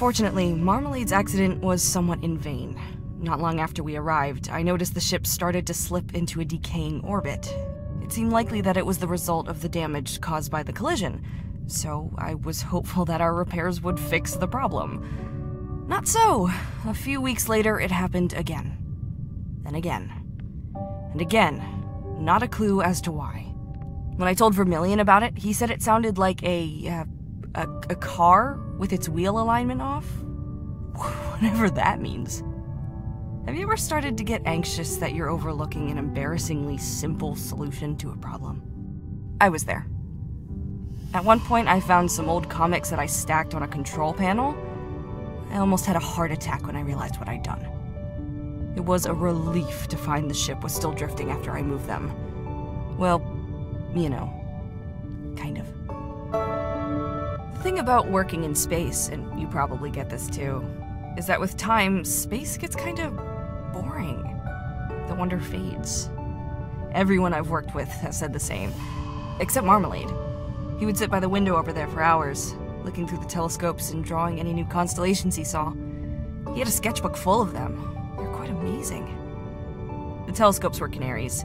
Fortunately, Marmalade's accident was somewhat in vain. Not long after we arrived, I noticed the ship started to slip into a decaying orbit. It seemed likely that it was the result of the damage caused by the collision, so I was hopeful that our repairs would fix the problem. Not so. A few weeks later, it happened again. Then again. And again. Not a clue as to why. When I told Vermilion about it, he said it sounded like a, uh, a, car with its wheel alignment off. Whatever that means. Have you ever started to get anxious that you're overlooking an embarrassingly simple solution to a problem? I was there. At one point, I found some old comics that I stacked on a control panel. I almost had a heart attack when I realized what I'd done. It was a relief to find the ship was still drifting after I moved them. Well, you know, thing about working in space, and you probably get this too, is that with time, space gets kind of boring. The wonder fades. Everyone I've worked with has said the same, except Marmalade. He would sit by the window over there for hours, looking through the telescopes and drawing any new constellations he saw. He had a sketchbook full of them. They're quite amazing. The telescopes were Canary's.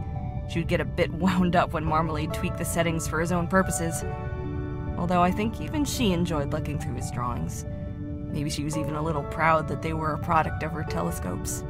She would get a bit wound up when Marmalade tweaked the settings for his own purposes. Although I think even she enjoyed looking through his drawings. Maybe she was even a little proud that they were a product of her telescopes.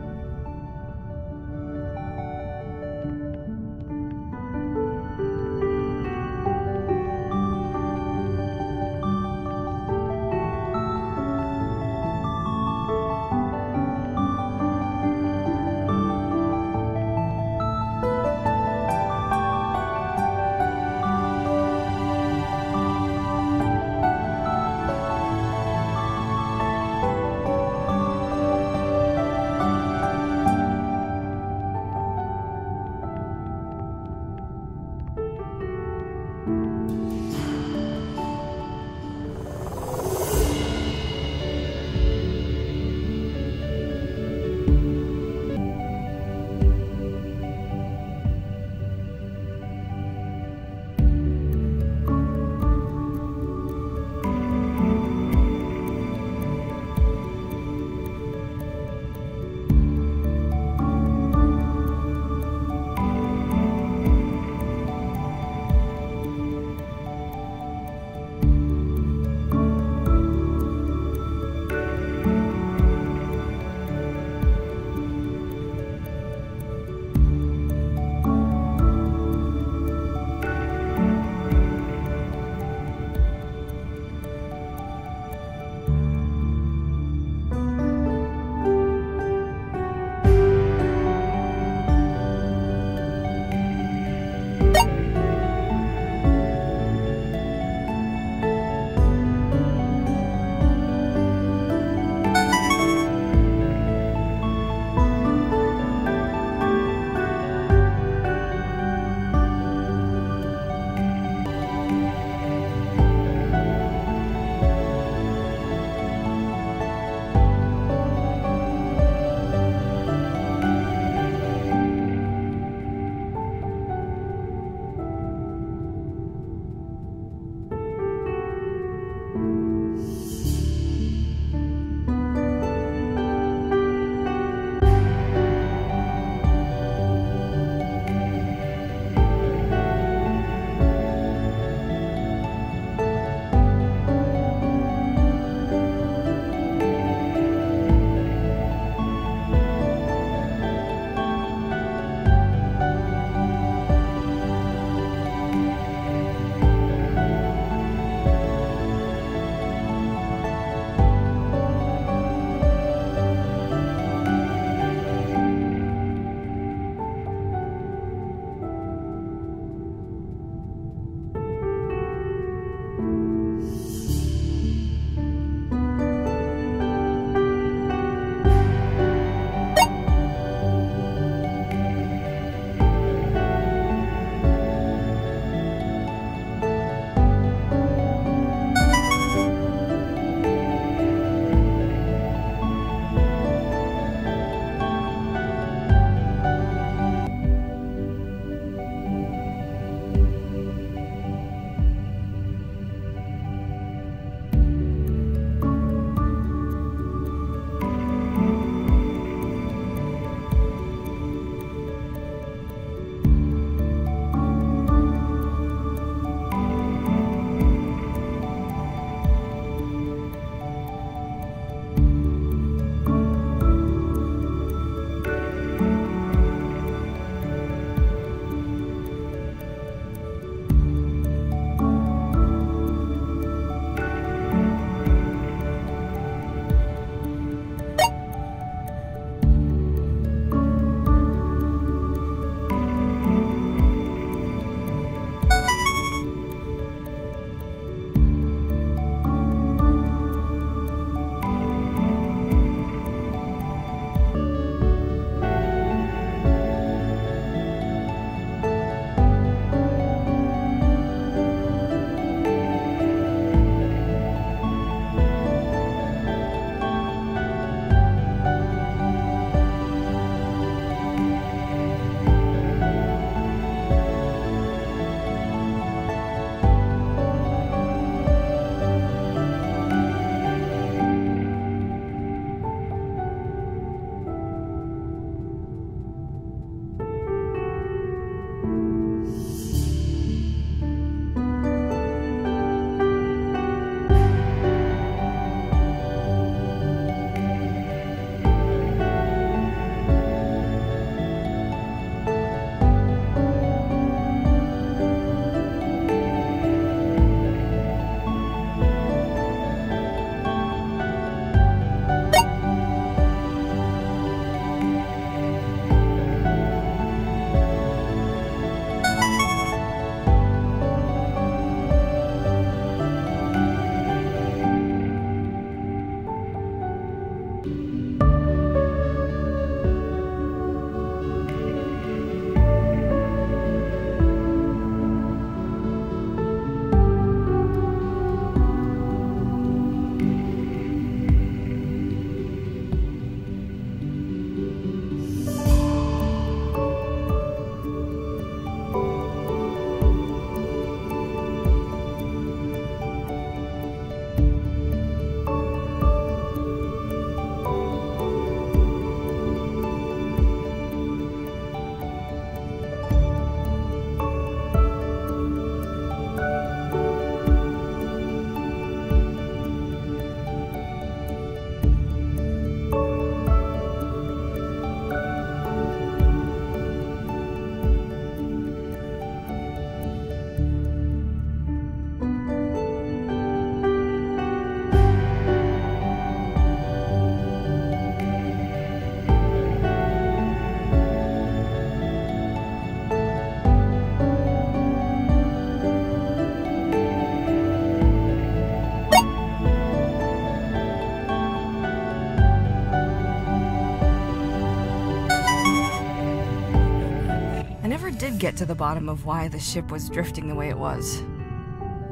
Could get to the bottom of why the ship was drifting the way it was.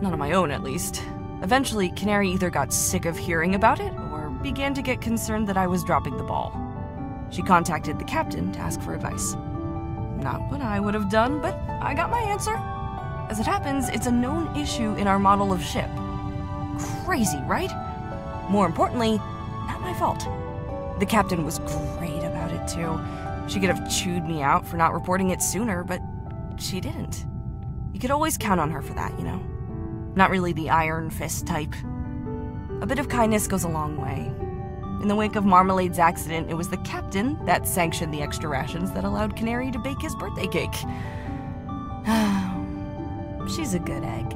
Not on my own, at least. Eventually, Canary either got sick of hearing about it or began to get concerned that I was dropping the ball. She contacted the captain to ask for advice. Not what I would have done, but I got my answer. As it happens, it's a known issue in our model of ship. Crazy, right? More importantly, not my fault. The captain was great about it, too. She could have chewed me out for not reporting it sooner, but she didn't. You could always count on her for that, you know? Not really the iron fist type. A bit of kindness goes a long way. In the wake of Marmalade's accident, it was the captain that sanctioned the extra rations that allowed Canary to bake his birthday cake. She's a good egg.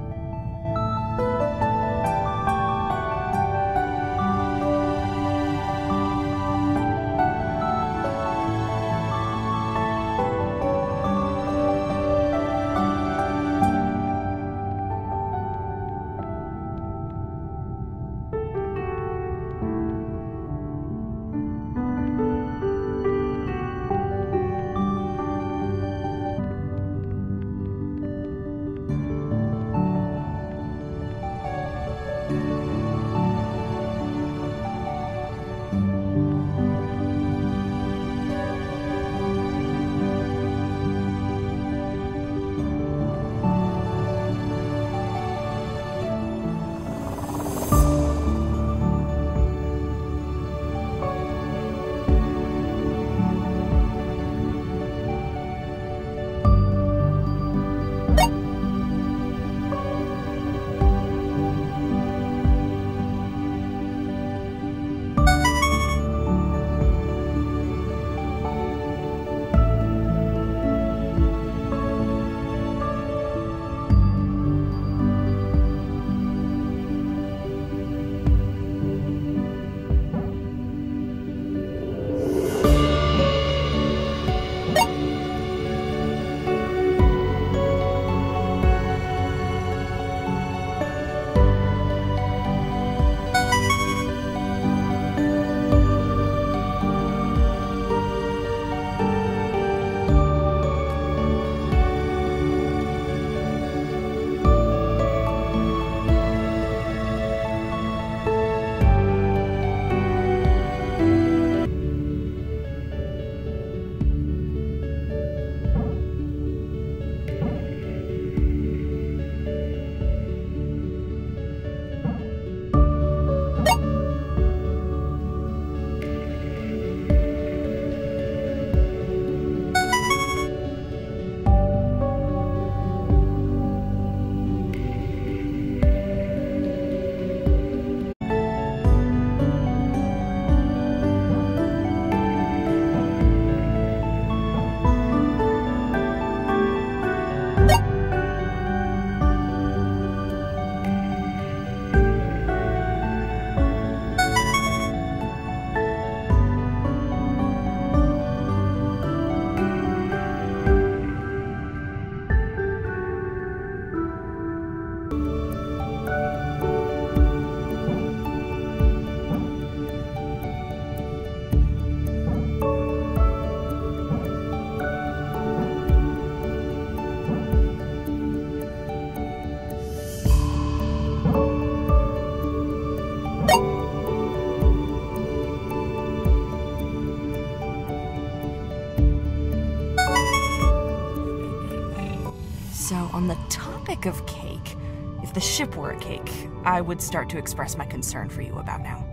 The ship were a cake, I would start to express my concern for you about now.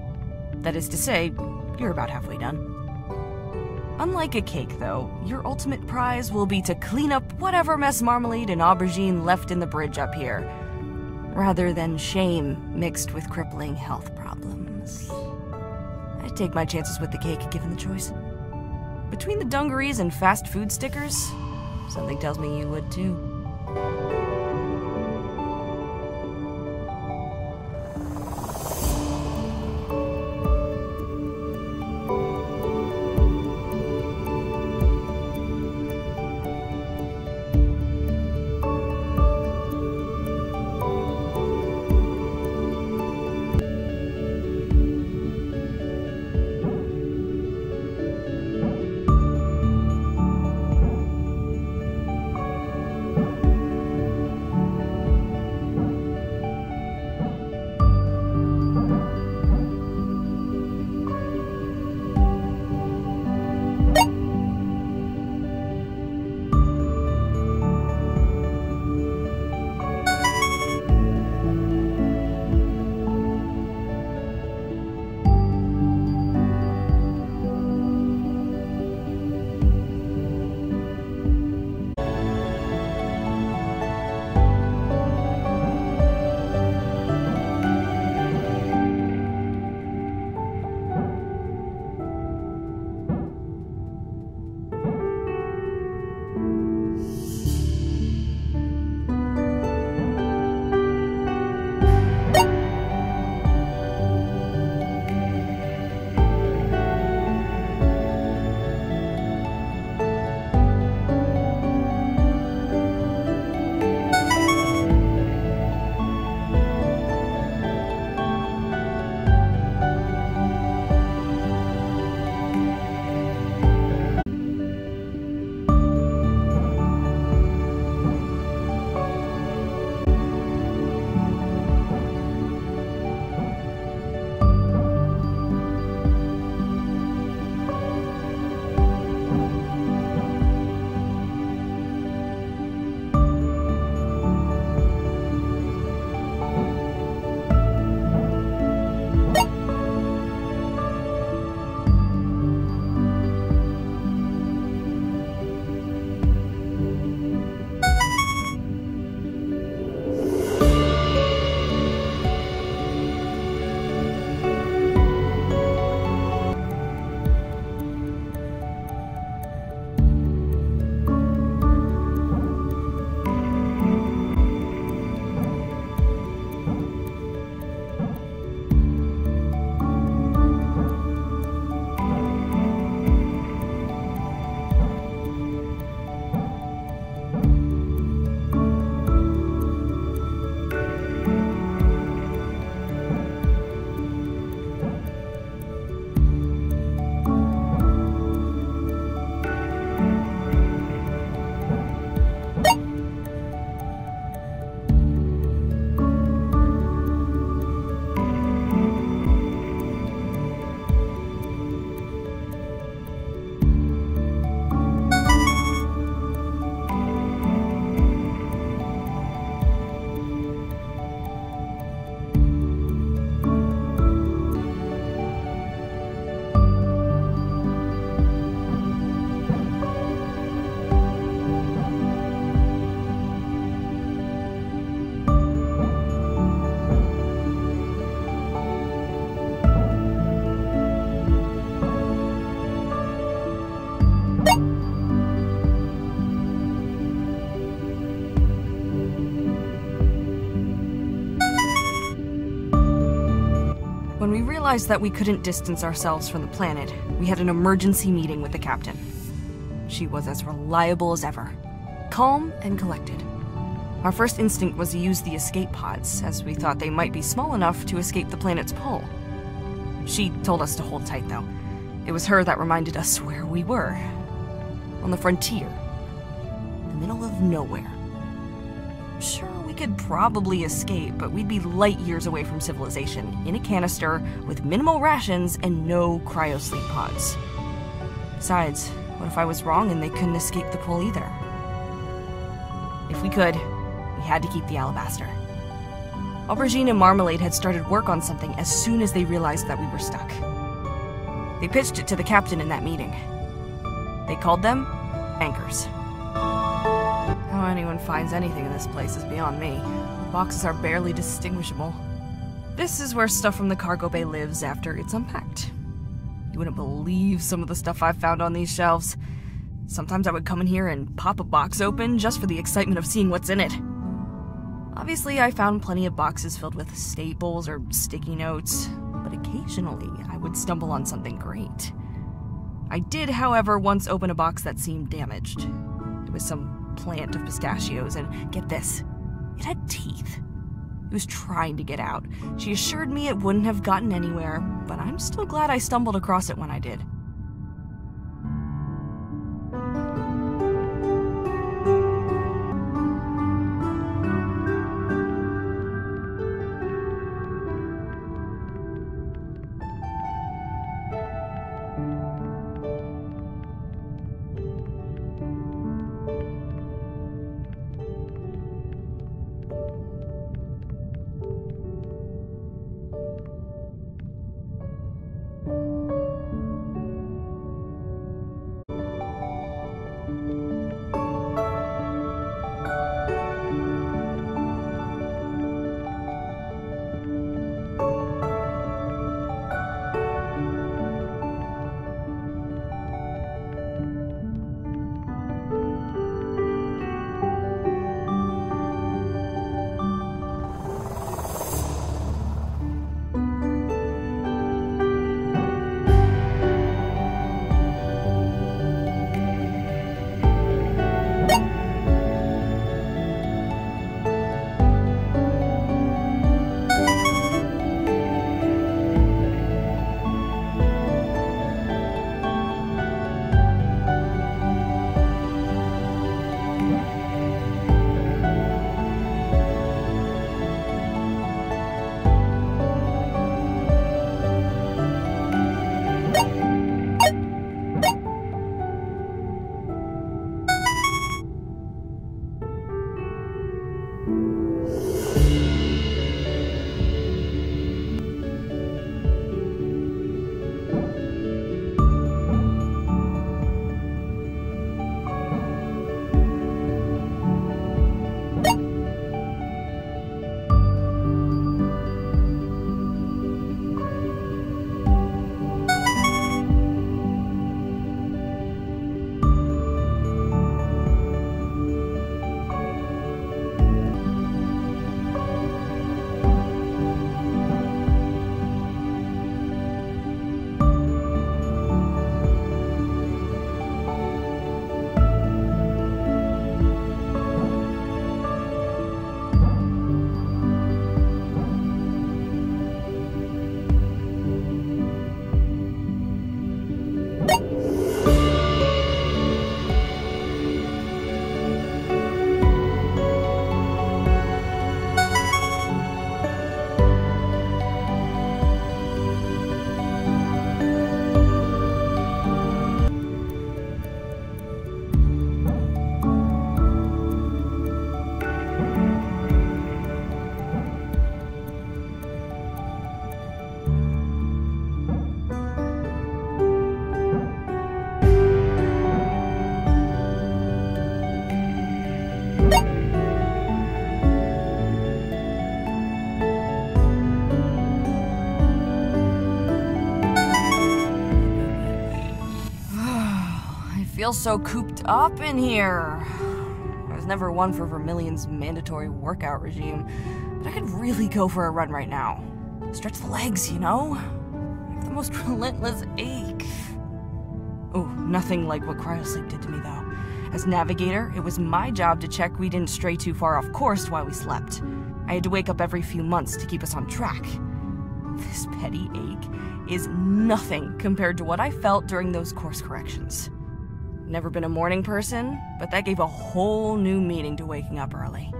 That is to say, you're about halfway done. Unlike a cake, though, your ultimate prize will be to clean up whatever mess marmalade and aubergine left in the bridge up here, rather than shame mixed with crippling health problems. I'd take my chances with the cake given the choice. Between the dungarees and fast food stickers, something tells me you would too. We realized that we couldn't distance ourselves from the planet, we had an emergency meeting with the captain. She was as reliable as ever, calm and collected. Our first instinct was to use the escape pods, as we thought they might be small enough to escape the planet's pull. She told us to hold tight, though. It was her that reminded us where we were on the frontier, the middle of nowhere. Could probably escape, but we'd be light years away from civilization, in a canister, with minimal rations and no cryosleep pods. Besides, what if I was wrong and they couldn't escape the pull either? If we could, we had to keep the alabaster. Aubergine and Marmalade had started work on something as soon as they realized that we were stuck. They pitched it to the captain in that meeting. They called them anchors. How anyone finds anything in this place is beyond me. The boxes are barely distinguishable. This is where stuff from the cargo bay lives after it's unpacked. You wouldn't believe some of the stuff I've found on these shelves. Sometimes I would come in here and pop a box open just for the excitement of seeing what's in it. Obviously, I found plenty of boxes filled with staples or sticky notes, but occasionally I would stumble on something great. I did, however, once open a box that seemed damaged. It was some plant of pistachios, and get this, it had teeth. It was trying to get out. She assured me it wouldn't have gotten anywhere, but I'm still glad I stumbled across it when I did. Feel so cooped up in here. I was never one for Vermilion's mandatory workout regime, but I could really go for a run right now. stretch the legs, you know? I have the most relentless ache. Oh, nothing like what cryosleep did to me, though. As navigator, it was my job to check we didn't stray too far off course while we slept. I had to wake up every few months to keep us on track. This petty ache is nothing compared to what I felt during those course corrections. Never been a morning person, but that gave a whole new meaning to waking up early.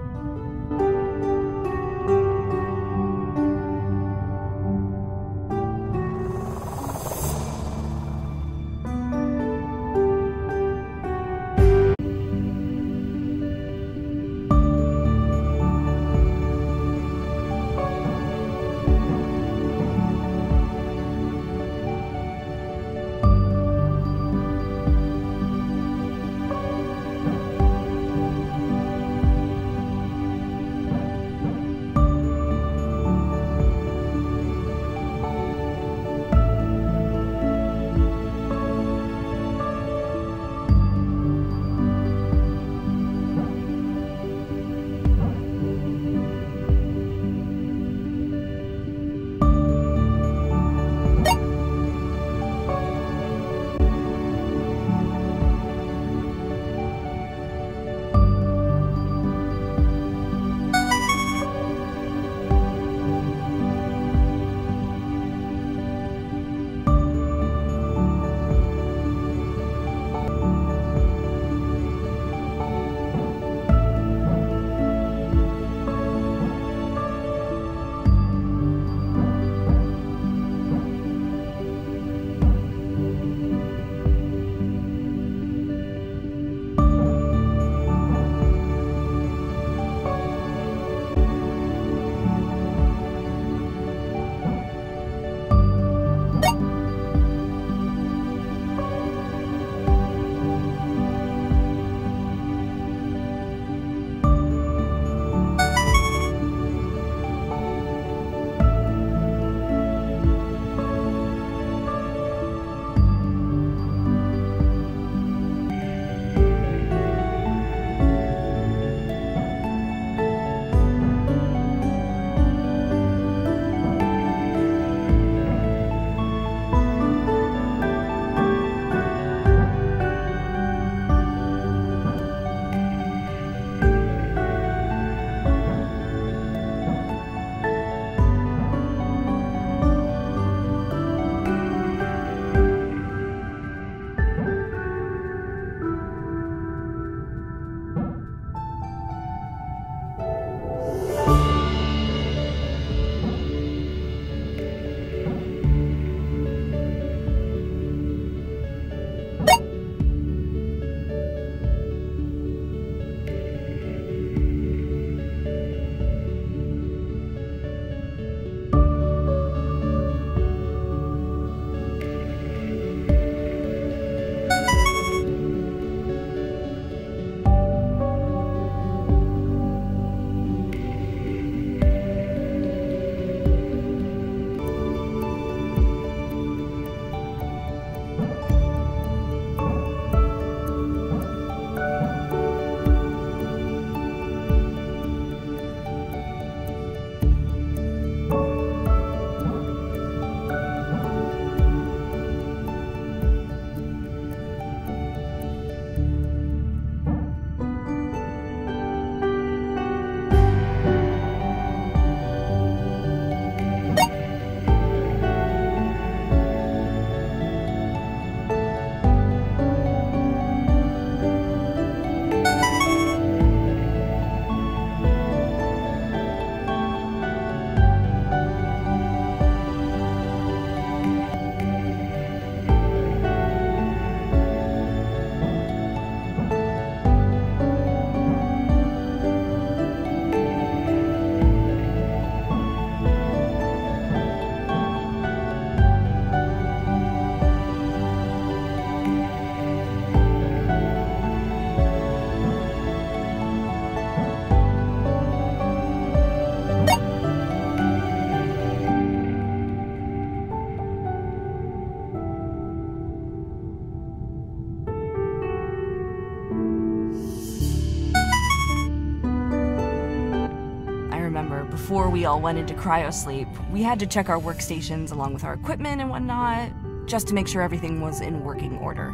We all went into cryosleep, we had to check our workstations along with our equipment and whatnot, just to make sure everything was in working order.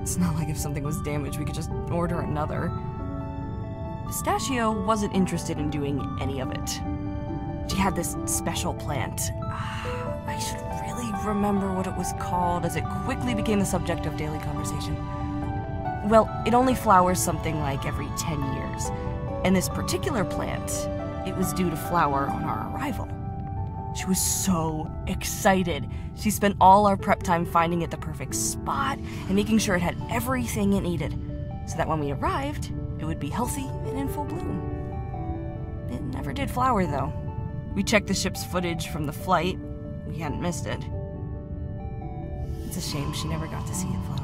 It's not like if something was damaged, we could just order another. Pistachio wasn't interested in doing any of it. She had this special plant. Ah, I should really remember what it was called, as it quickly became the subject of daily conversation. Well, it only flowers something like every 10 years. And this particular plant, it was due to flower on our arrival. She was so excited. She spent all our prep time finding it the perfect spot and making sure it had everything it needed, so that when we arrived, it would be healthy and in full bloom. It never did flower, though. We checked the ship's footage from the flight. We hadn't missed it. It's a shame she never got to see it flower.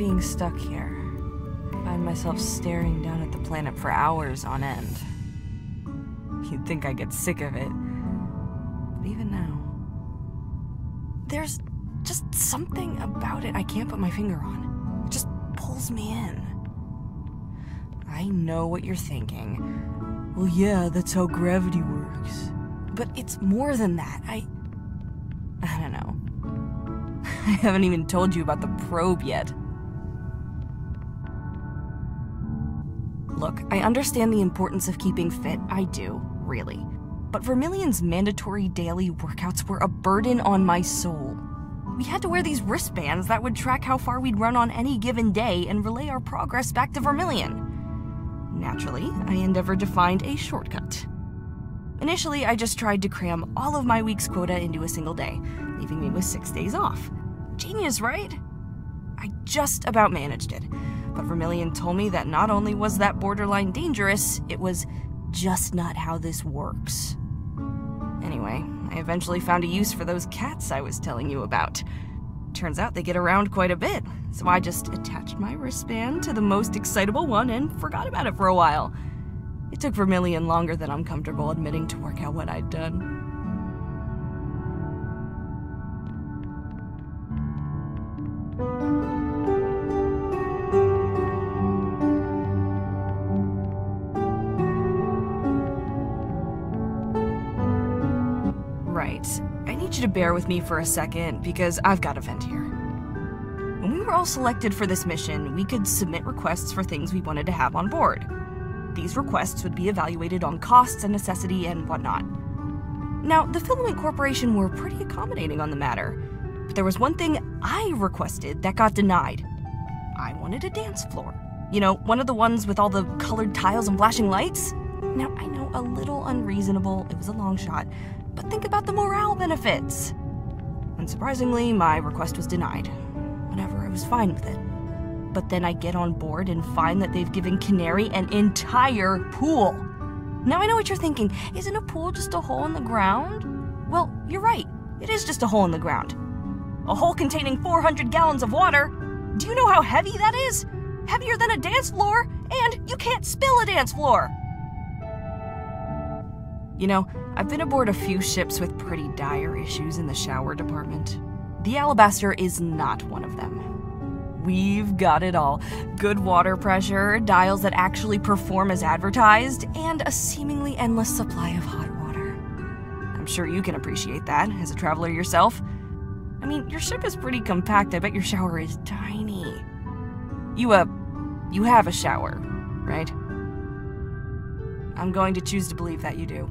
Being stuck here. I find myself staring down at the planet for hours on end. You'd think I'd get sick of it. But even now, there's just something about it I can't put my finger on. It just pulls me in. I know what you're thinking. Well, yeah, that's how gravity works. But it's more than that. I. I don't know. I haven't even told you about the probe yet. I understand the importance of keeping fit. I do, really. But Vermilion's mandatory daily workouts were a burden on my soul. We had to wear these wristbands that would track how far we'd run on any given day and relay our progress back to Vermilion. Naturally, I endeavored to find a shortcut. Initially, I just tried to cram all of my week's quota into a single day, leaving me with six days off. Genius, right? I just about managed it, but Vermilion told me that not only was that borderline dangerous, it was just not how this works. Anyway, I eventually found a use for those cats I was telling you about. Turns out they get around quite a bit, so I just attached my wristband to the most excitable one and forgot about it for a while. It took Vermilion longer than I'm comfortable admitting to work out what I'd done. You to bear with me for a second because I've got a vent here. When we were all selected for this mission, we could submit requests for things we wanted to have on board. These requests would be evaluated on costs and necessity and whatnot. Now, the Filament Corporation were pretty accommodating on the matter, but there was one thing I requested that got denied. I wanted a dance floor. You know, one of the ones with all the colored tiles and flashing lights? Now, I know a little unreasonable, it was a long shot, but think about the morale benefits. Unsurprisingly, my request was denied. Whatever, I was fine with it. But then I get on board and find that they've given Canary an entire pool. Now I know what you're thinking. Isn't a pool just a hole in the ground? Well, you're right. It is just a hole in the ground. A hole containing 400 gallons of water. Do you know how heavy that is? Heavier than a dance floor, and you can't spill a dance floor. You know, I've been aboard a few ships with pretty dire issues in the shower department. The Alabaster is not one of them. We've got it all good water pressure, dials that actually perform as advertised, and a seemingly endless supply of hot water. I'm sure you can appreciate that as a traveler yourself. I mean, your ship is pretty compact. I bet your shower is tiny. You, uh, you have a shower, right? I'm going to choose to believe that you do.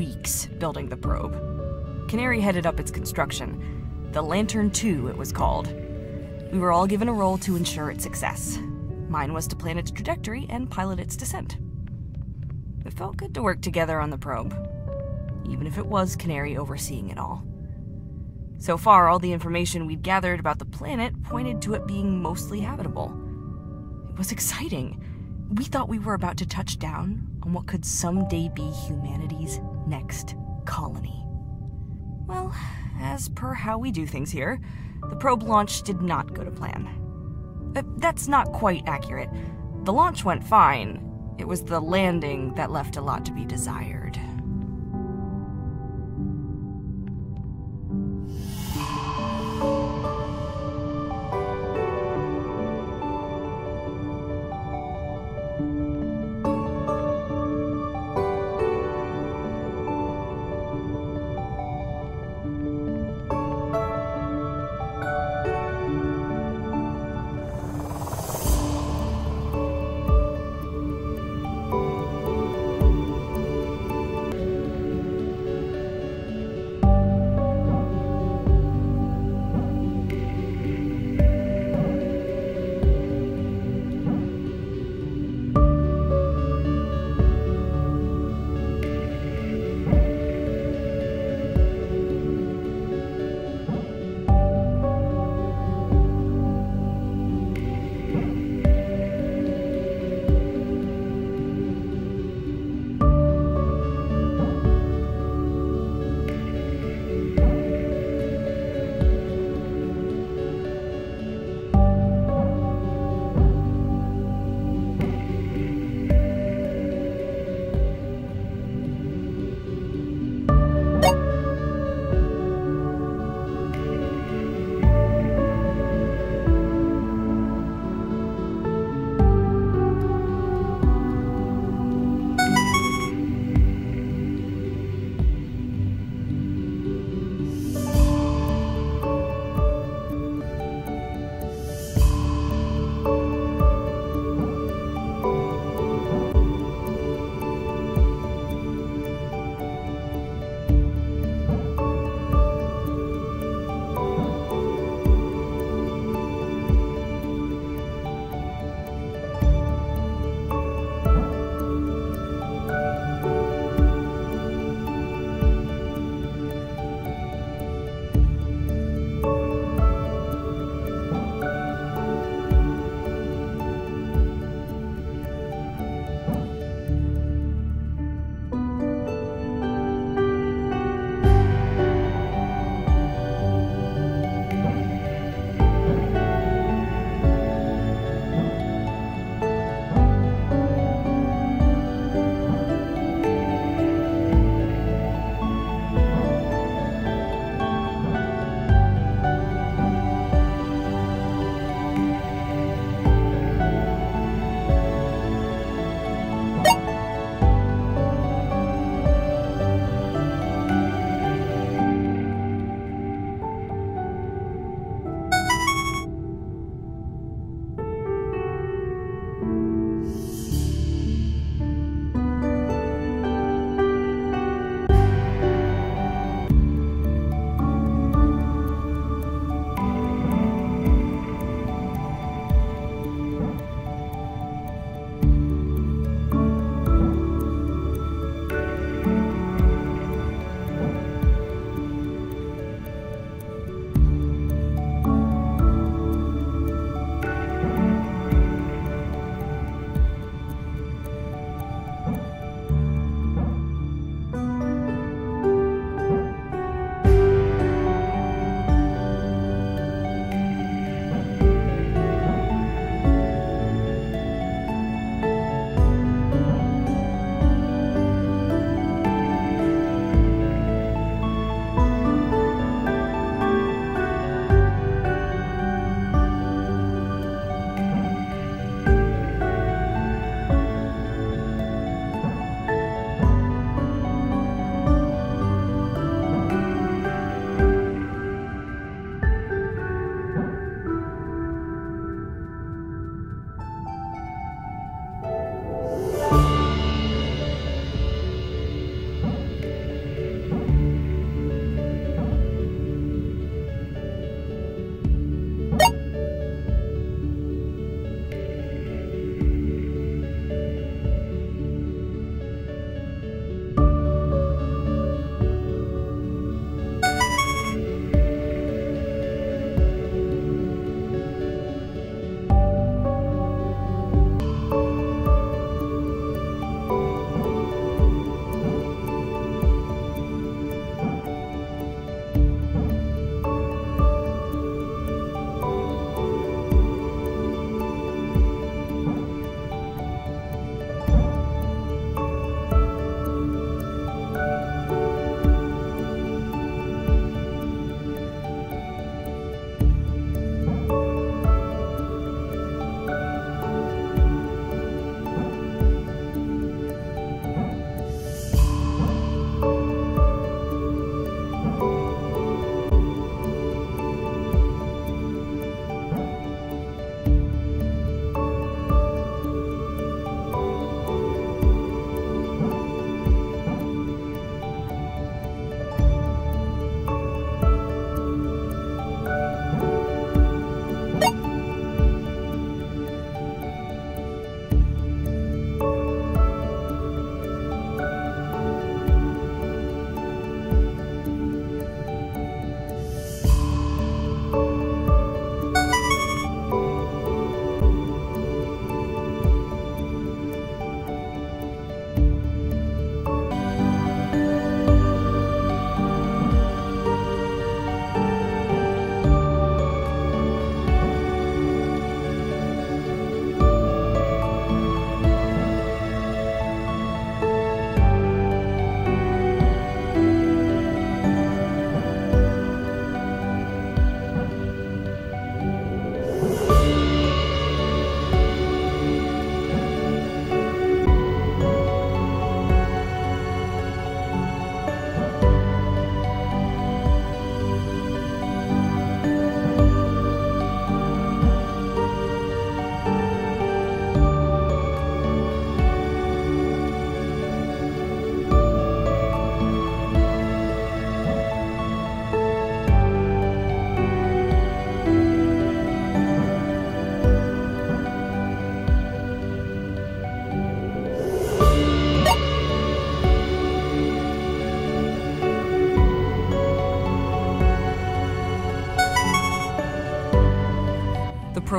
Weeks building the probe. Canary headed up its construction. The Lantern 2, it was called. We were all given a role to ensure its success. Mine was to plan its trajectory and pilot its descent. It felt good to work together on the probe, even if it was Canary overseeing it all. So far, all the information we'd gathered about the planet pointed to it being mostly habitable. It was exciting. We thought we were about to touch down on what could someday be humanity's next colony. Well, as per how we do things here, the probe launch did not go to plan. Uh, that's not quite accurate. The launch went fine. It was the landing that left a lot to be desired.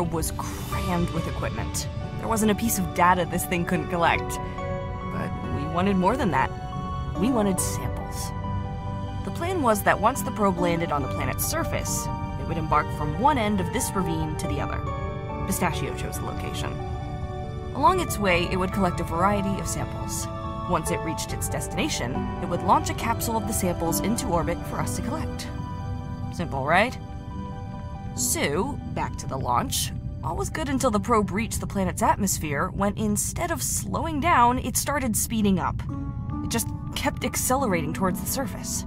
Was crammed with equipment. There wasn't a piece of data this thing couldn't collect. But we wanted more than that. We wanted samples. The plan was that once the probe landed on the planet's surface, it would embark from one end of this ravine to the other. Pistachio chose the location. Along its way, it would collect a variety of samples. Once it reached its destination, it would launch a capsule of the samples into orbit for us to collect. Simple, right? So, to the launch. All was good until the probe reached the planet's atmosphere, when instead of slowing down, it started speeding up. It just kept accelerating towards the surface.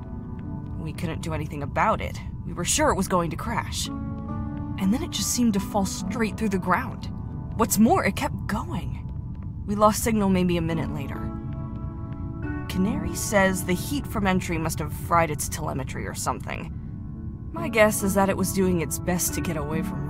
We couldn't do anything about it. We were sure it was going to crash. And then it just seemed to fall straight through the ground. What's more, it kept going. We lost signal maybe a minute later. Canary says the heat from entry must have fried its telemetry or something. My guess is that it was doing its best to get away from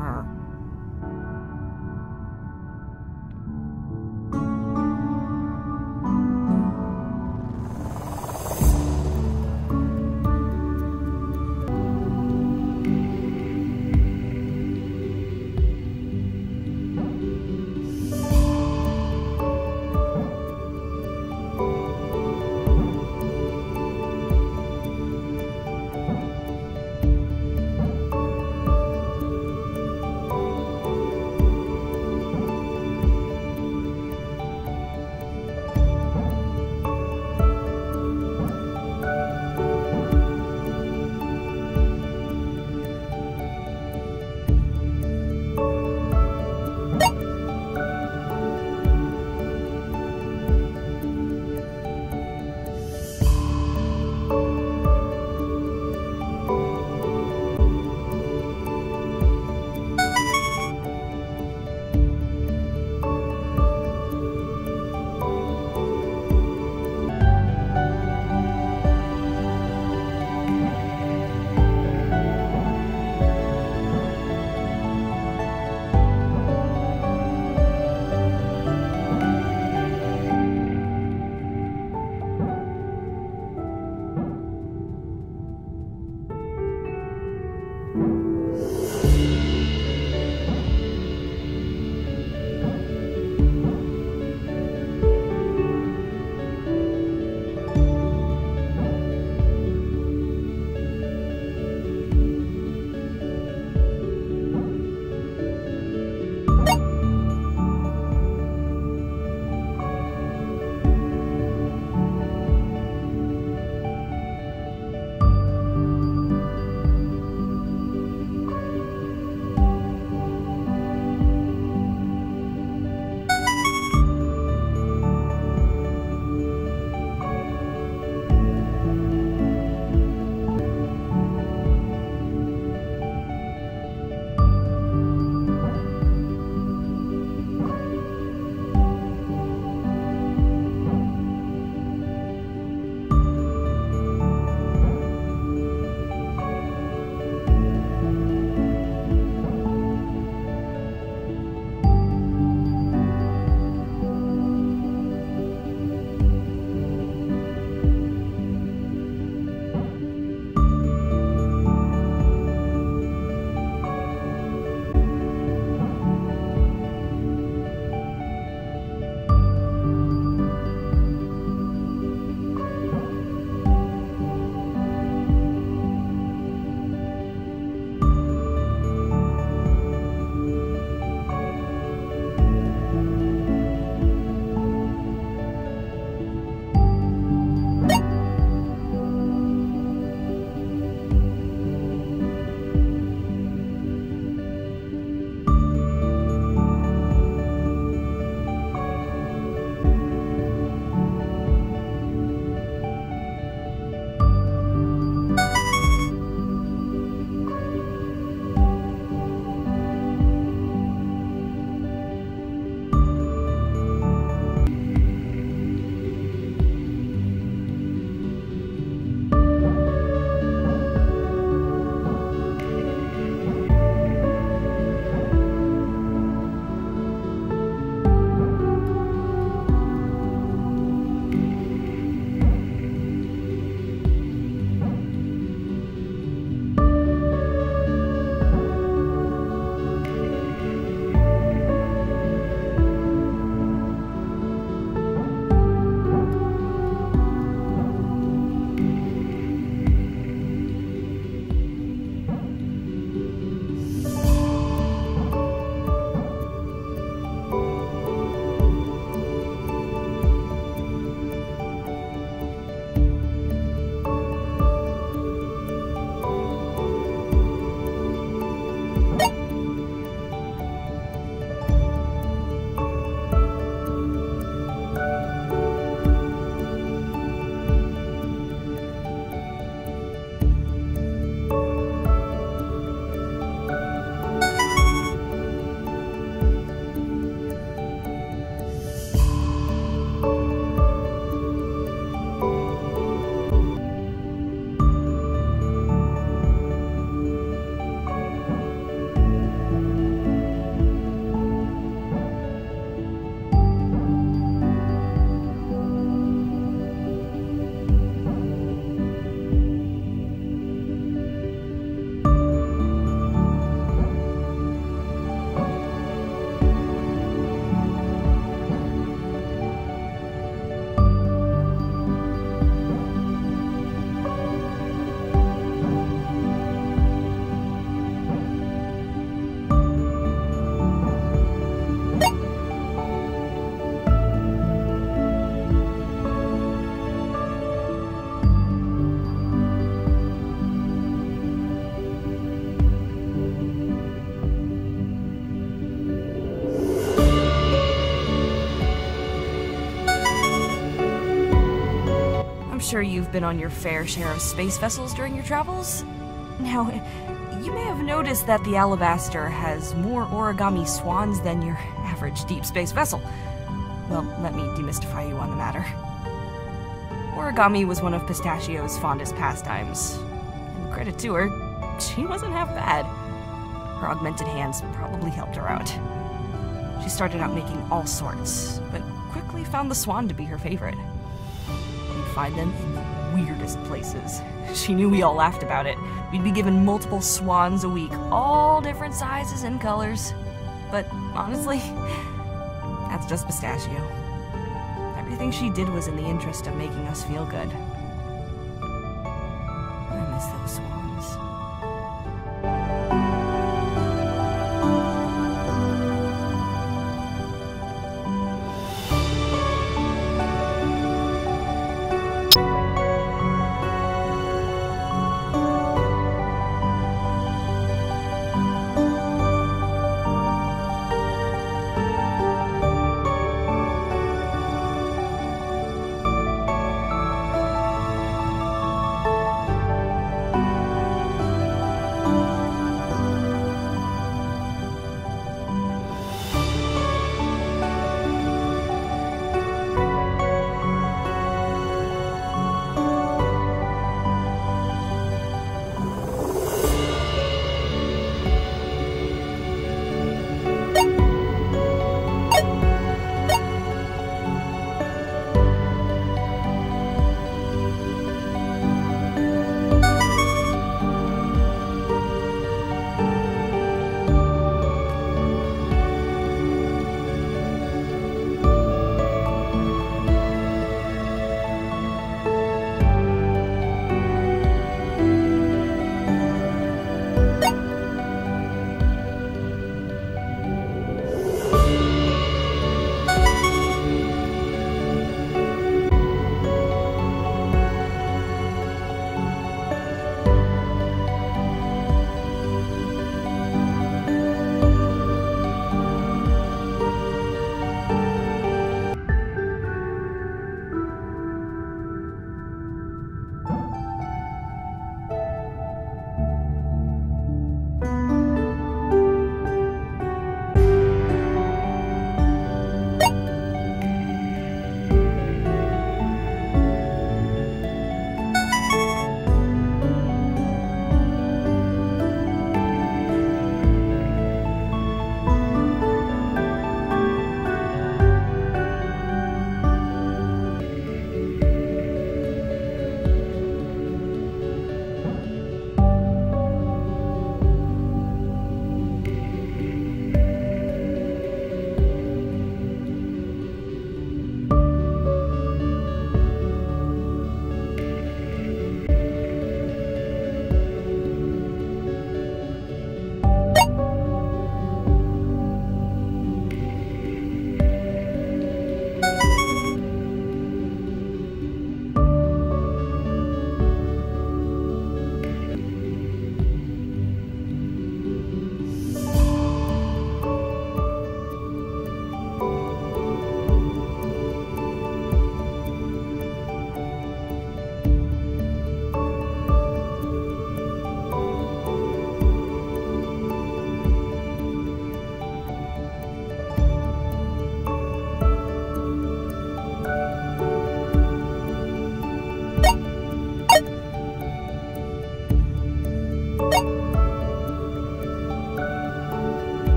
sure you've been on your fair share of space vessels during your travels. Now, you may have noticed that the Alabaster has more origami swans than your average deep space vessel. Well, let me demystify you on the matter. Origami was one of Pistachio's fondest pastimes. And credit to her, she wasn't half bad. Her augmented hands probably helped her out. She started out making all sorts, but quickly found the swan to be her favorite. You'd find them weirdest places. She knew we all laughed about it. We'd be given multiple swans a week, all different sizes and colors. But honestly, that's just Pistachio. Everything she did was in the interest of making us feel good.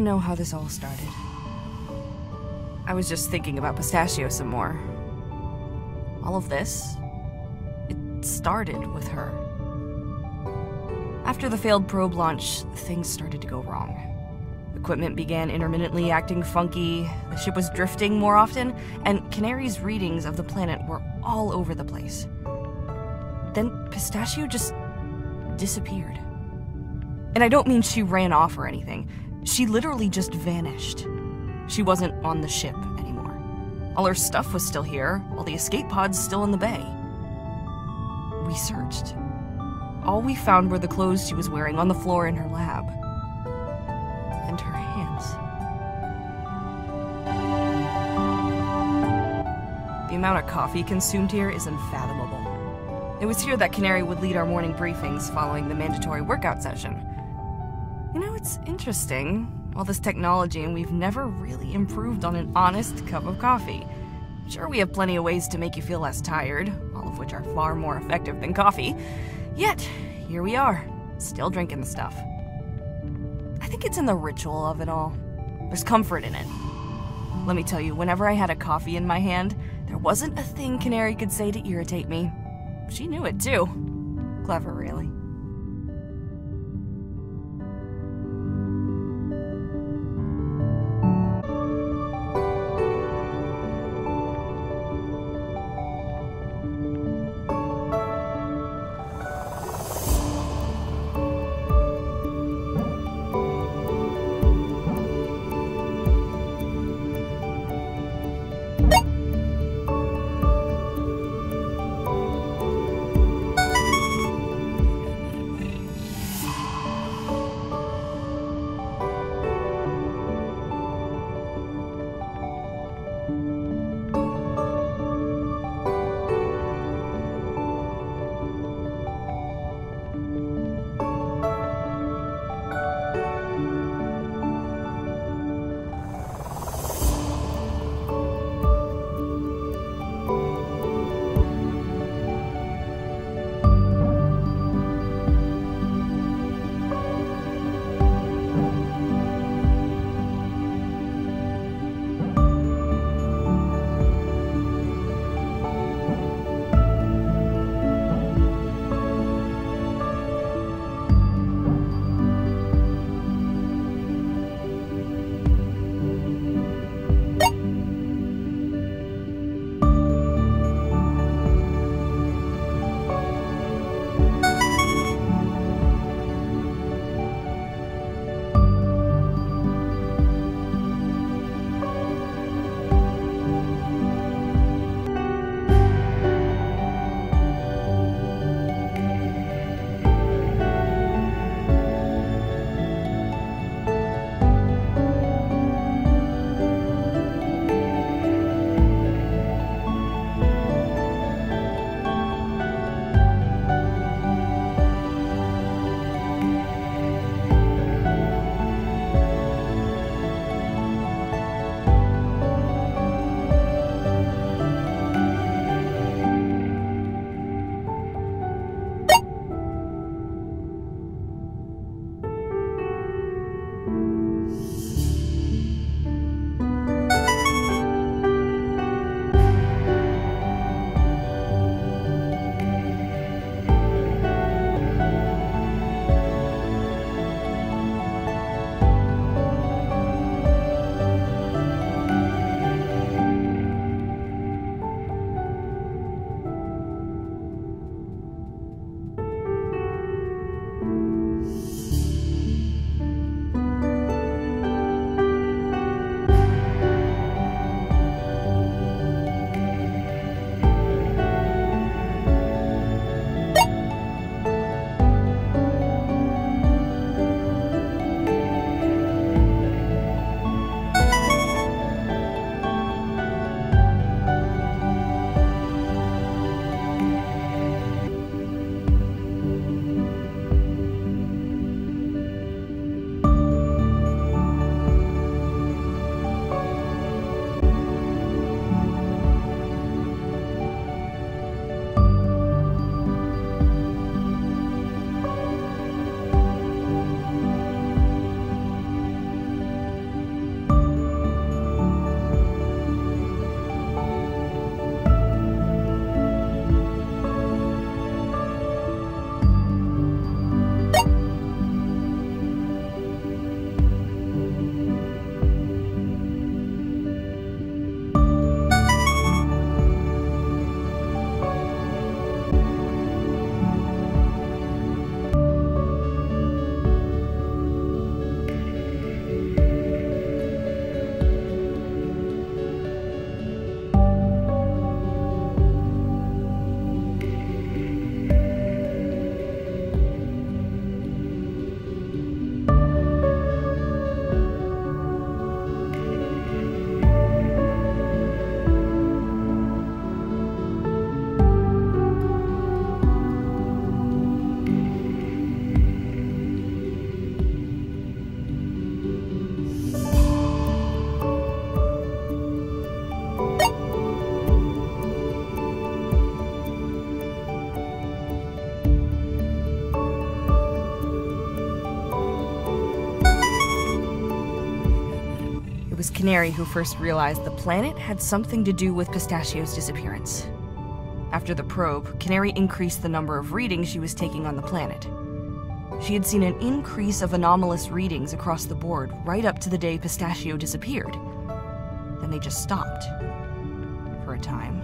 To know how this all started? I was just thinking about Pistachio some more. All of this, it started with her. After the failed probe launch, things started to go wrong. Equipment began intermittently acting funky, the ship was drifting more often, and Canary's readings of the planet were all over the place. Then Pistachio just disappeared. And I don't mean she ran off or anything. She literally just vanished. She wasn't on the ship anymore. All her stuff was still here, all the escape pods still in the bay. We searched. All we found were the clothes she was wearing on the floor in her lab. And her hands. The amount of coffee consumed here is unfathomable. It was here that Canary would lead our morning briefings following the mandatory workout session. You know, it's interesting, all this technology, and we've never really improved on an honest cup of coffee. Sure, we have plenty of ways to make you feel less tired, all of which are far more effective than coffee. Yet, here we are, still drinking the stuff. I think it's in the ritual of it all. There's comfort in it. Let me tell you, whenever I had a coffee in my hand, there wasn't a thing Canary could say to irritate me. She knew it too. Clever, really. Canary who first realized the planet had something to do with Pistachio's disappearance. After the probe, Canary increased the number of readings she was taking on the planet. She had seen an increase of anomalous readings across the board right up to the day Pistachio disappeared. Then they just stopped. For a time.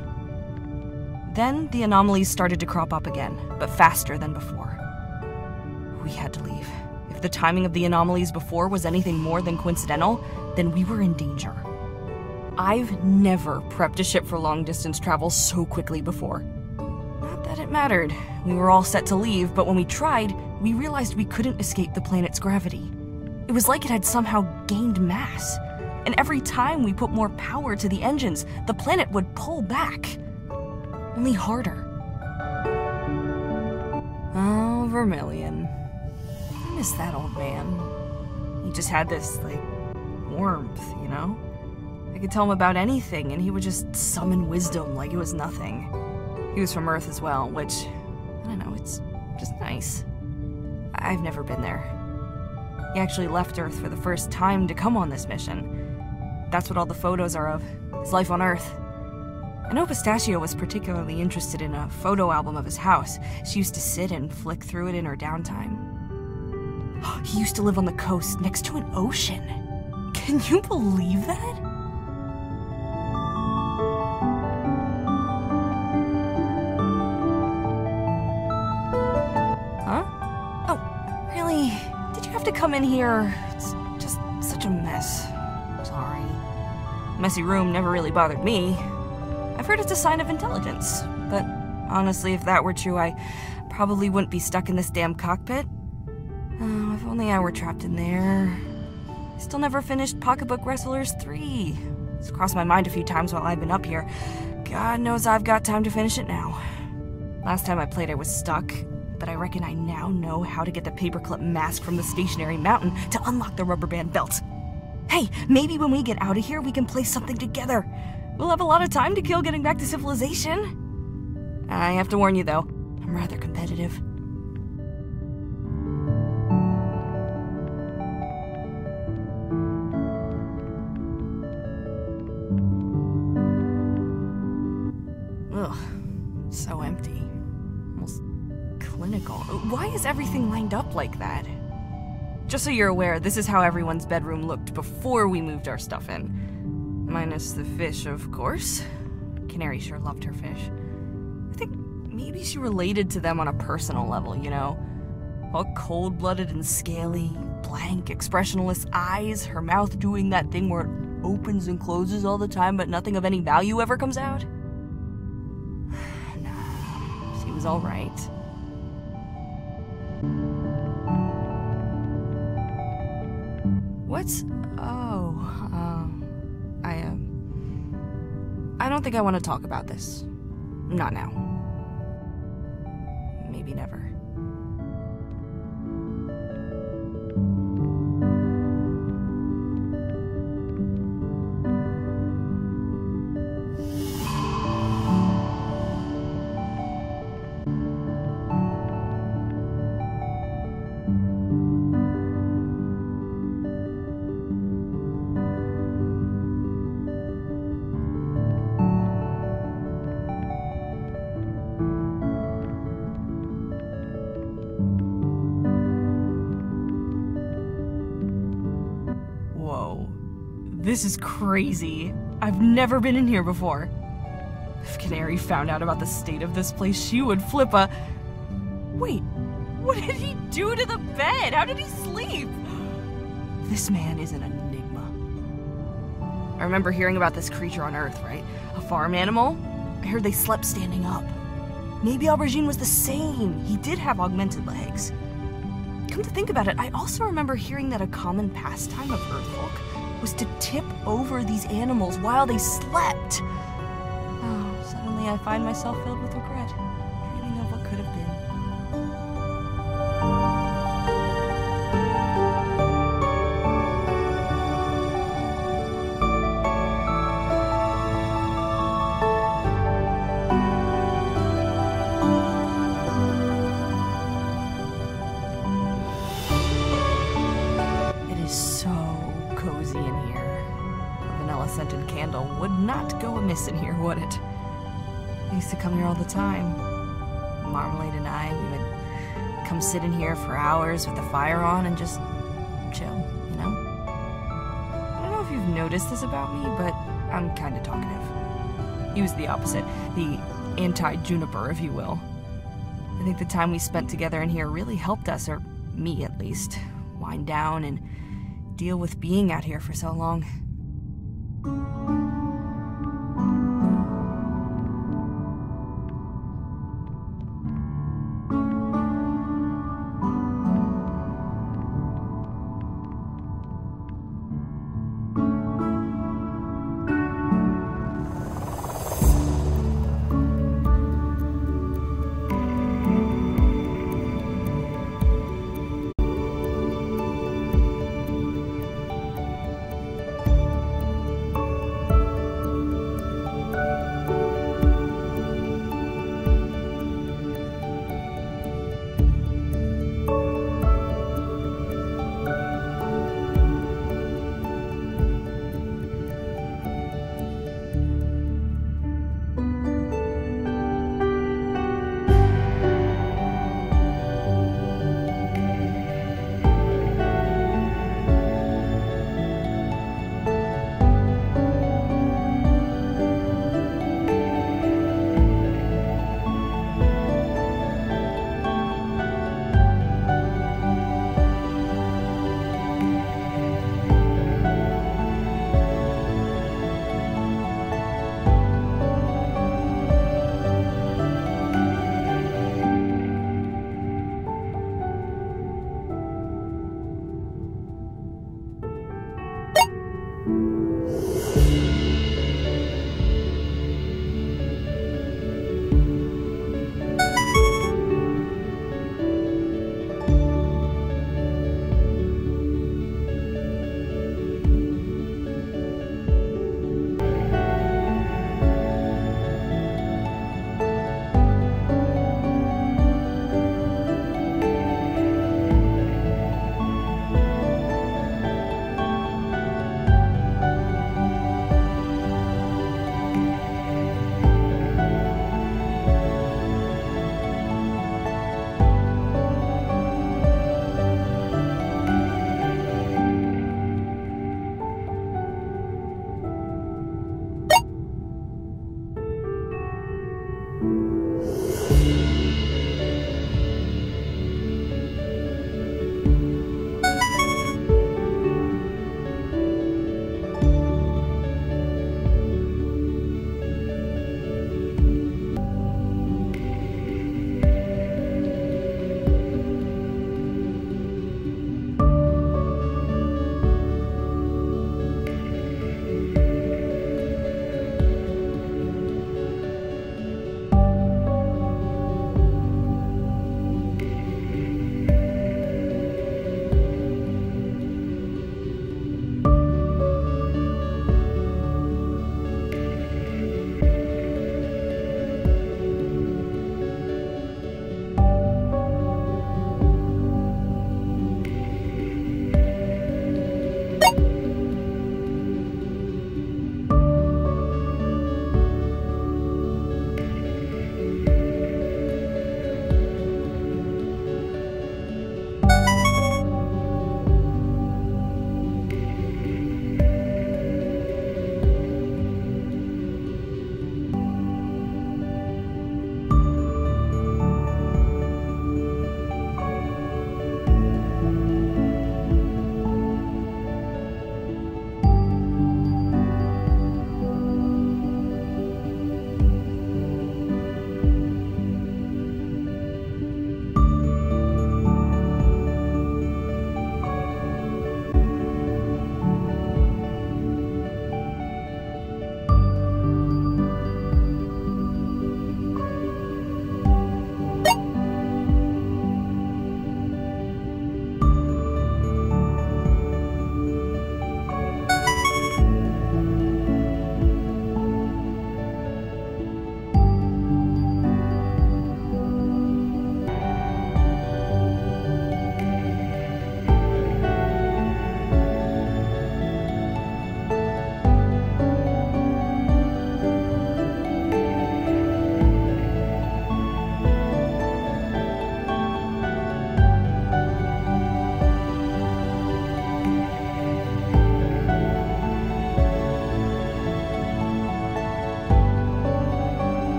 Then the anomalies started to crop up again, but faster than before. We had to leave. If the timing of the anomalies before was anything more than coincidental, then we were in danger. I've never prepped a ship for long distance travel so quickly before. Not that it mattered. We were all set to leave, but when we tried, we realized we couldn't escape the planet's gravity. It was like it had somehow gained mass. And every time we put more power to the engines, the planet would pull back. Only harder. Oh, Vermilion I miss that old man. He just had this, like, warmth, you know? I could tell him about anything, and he would just summon wisdom like it was nothing. He was from Earth as well, which, I don't know, it's just nice. I've never been there. He actually left Earth for the first time to come on this mission. That's what all the photos are of, his life on Earth. I know Pistachio was particularly interested in a photo album of his house. She used to sit and flick through it in her downtime. He used to live on the coast next to an ocean. Can you believe that? Huh? Oh, really? Did you have to come in here? It's just such a mess. Sorry. Messy room never really bothered me. I've heard it's a sign of intelligence, but honestly, if that were true, I probably wouldn't be stuck in this damn cockpit. Oh, if only I were trapped in there. Still never finished Pocketbook Wrestlers 3. It's crossed my mind a few times while I've been up here. God knows I've got time to finish it now. Last time I played, I was stuck, but I reckon I now know how to get the paperclip mask from the stationery mountain to unlock the rubber band belt. Hey, maybe when we get out of here, we can play something together. We'll have a lot of time to kill getting back to civilization. I have to warn you, though, I'm rather competitive. So empty. Almost clinical. Why is everything lined up like that? Just so you're aware, this is how everyone's bedroom looked before we moved our stuff in. Minus the fish, of course. Canary sure loved her fish. I think maybe she related to them on a personal level, you know? All cold blooded and scaly, blank, expressionless eyes, her mouth doing that thing where it opens and closes all the time, but nothing of any value ever comes out. Was alright. What's. Oh, um. I, um. I don't think I want to talk about this. Not now. Maybe never. This is crazy. I've never been in here before. If Canary found out about the state of this place, she would flip a. Wait, what did he do to the bed? How did he sleep? This man is an enigma. I remember hearing about this creature on Earth, right? A farm animal? I heard they slept standing up. Maybe Aubergine was the same. He did have augmented legs. Come to think about it, I also remember hearing that a common pastime of Earthfolk was to tip over these animals while they slept. Oh, suddenly I find myself filled with regret, come sit in here for hours with the fire on and just chill, you know? I don't know if you've noticed this about me, but I'm kind of talkative. He was the opposite, the anti juniper, if you will. I think the time we spent together in here really helped us, or me at least, wind down and deal with being out here for so long.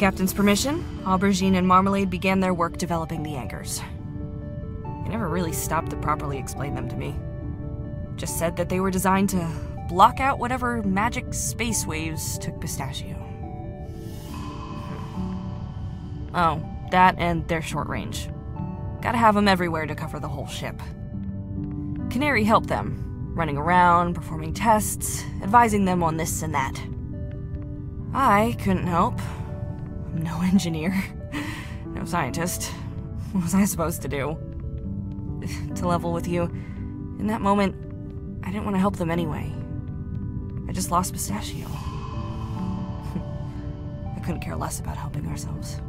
Captain's permission, Aubergine and Marmalade began their work developing the anchors. They never really stopped to properly explain them to me. Just said that they were designed to block out whatever magic space waves took Pistachio. Oh, that and they're short range. Gotta have them everywhere to cover the whole ship. Canary helped them, running around, performing tests, advising them on this and that. I couldn't help. No engineer, no scientist. What was I supposed to do? to level with you, in that moment, I didn't want to help them anyway. I just lost Pistachio. I couldn't care less about helping ourselves.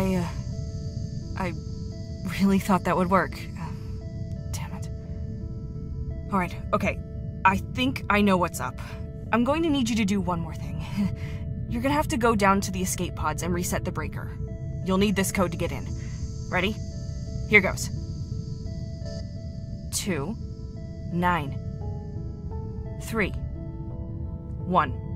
I, uh, I really thought that would work. Uh, damn it. Alright, okay. I think I know what's up. I'm going to need you to do one more thing. You're gonna have to go down to the escape pods and reset the breaker. You'll need this code to get in. Ready? Here goes. Two, nine, three, one.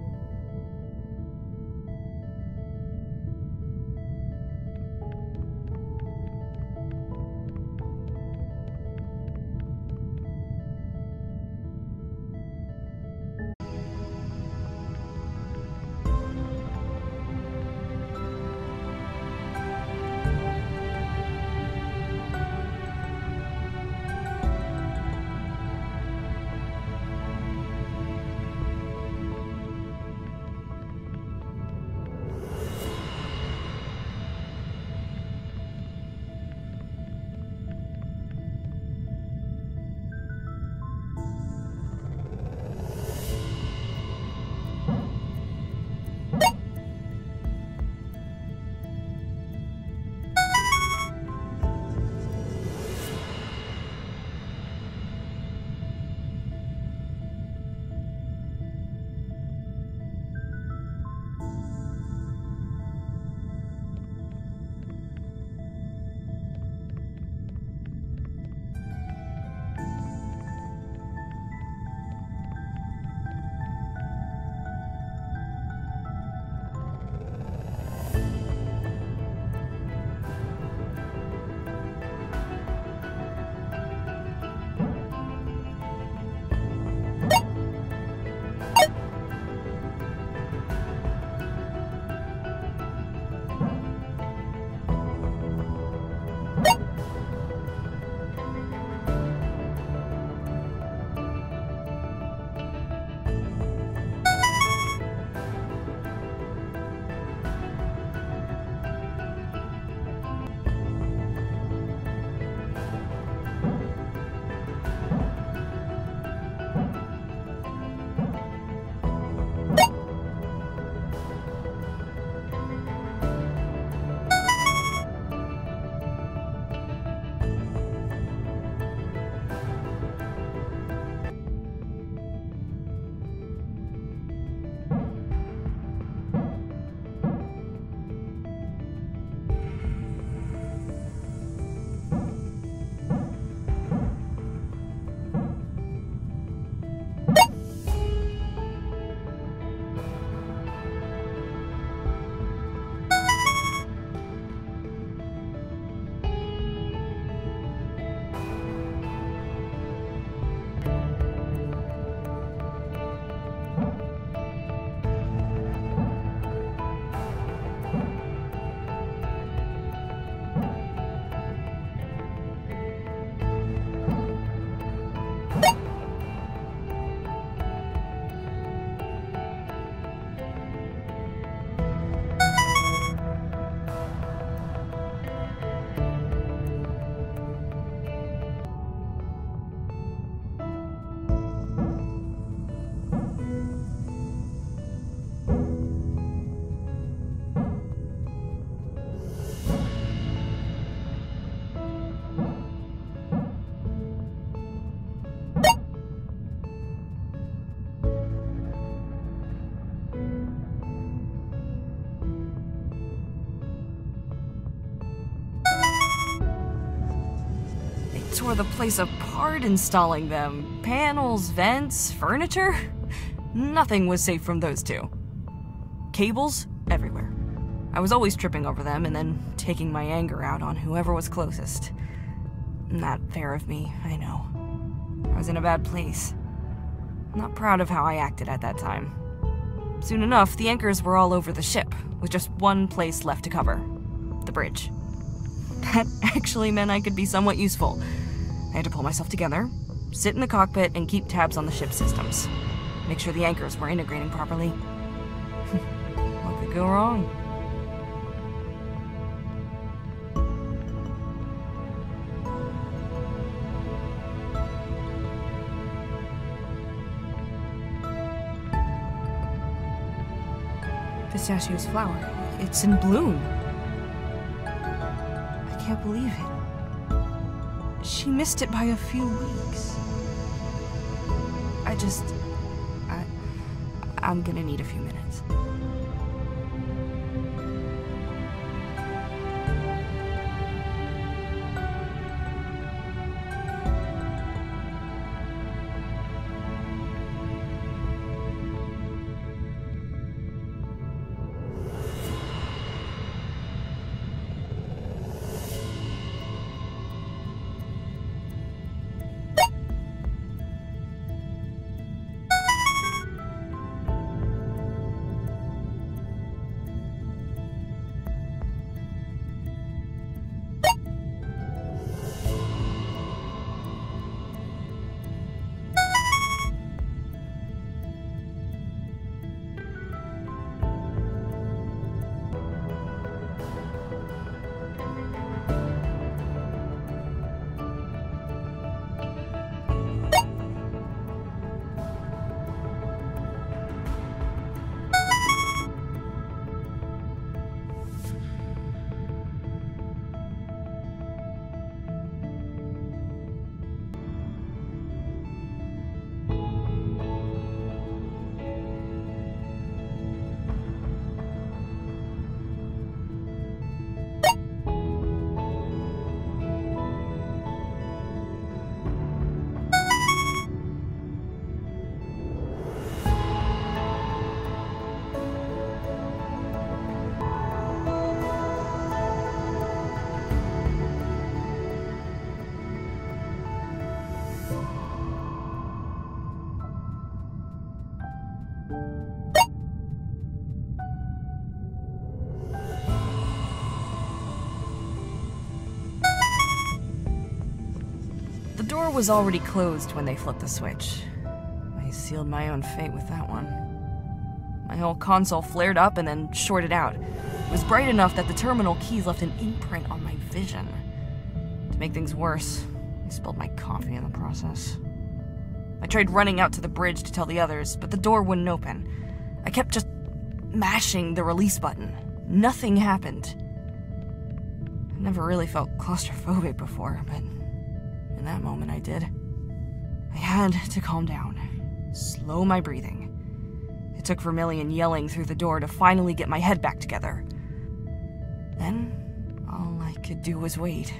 Tore the place apart installing them. Panels, vents, furniture. Nothing was safe from those two. Cables everywhere. I was always tripping over them and then taking my anger out on whoever was closest. Not fair of me, I know. I was in a bad place. Not proud of how I acted at that time. Soon enough, the anchors were all over the ship, with just one place left to cover the bridge. That actually meant I could be somewhat useful. I had to pull myself together, sit in the cockpit, and keep tabs on the ship's systems. Make sure the anchors were integrating properly. what could go wrong? Pistachio's flower. It's in bloom. I can't believe it. She missed it by a few weeks. I just. I. I'm gonna need a few minutes. Was already closed when they flipped the switch. I sealed my own fate with that one. My whole console flared up and then shorted out. It was bright enough that the terminal keys left an imprint on my vision. To make things worse, I spilled my coffee in the process. I tried running out to the bridge to tell the others, but the door wouldn't open. I kept just mashing the release button. Nothing happened. I never really felt claustrophobic before, but in that moment I did. I had to calm down, slow my breathing. It took Vermilion yelling through the door to finally get my head back together. Then, all I could do was wait.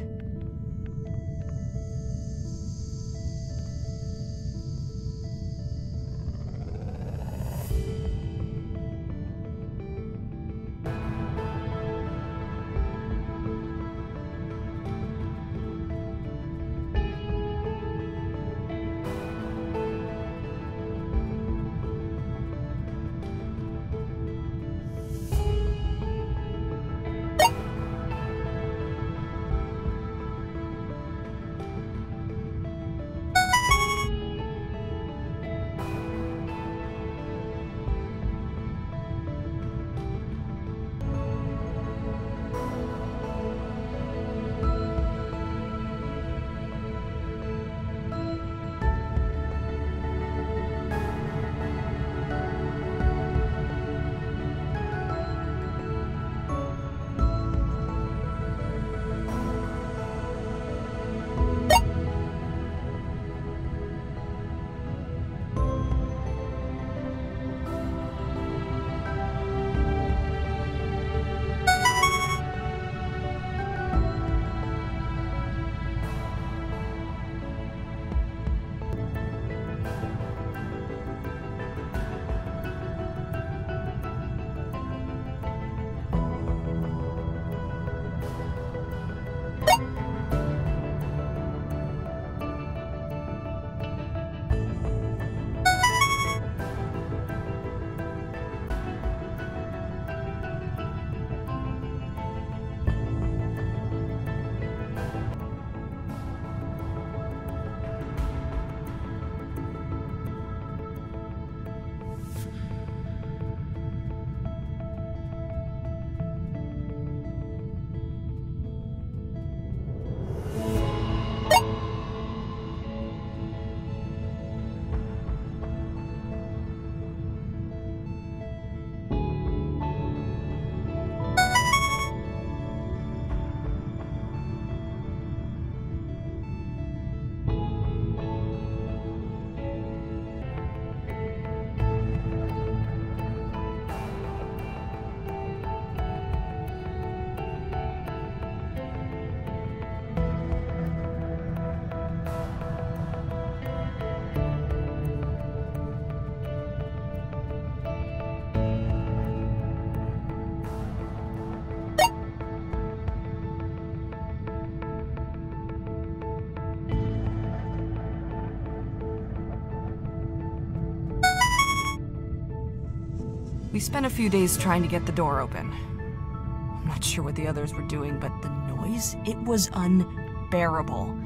Spent a few days trying to get the door open. I'm not sure what the others were doing, but the noise, it was unbearable.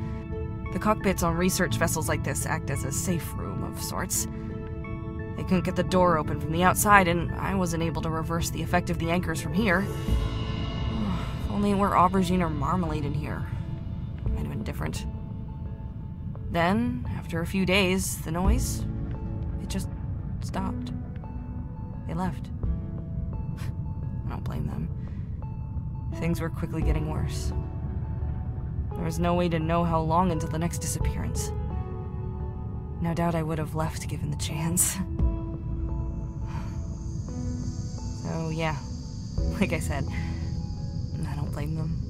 The cockpits on research vessels like this act as a safe room of sorts. They couldn't get the door open from the outside, and I wasn't able to reverse the effect of the anchors from here. only were aubergine or marmalade in here. Might have been different. Then, after a few days, the noise, it just stopped. They left. Things were quickly getting worse. There was no way to know how long until the next disappearance. No doubt I would have left given the chance. So, yeah, like I said, I don't blame them.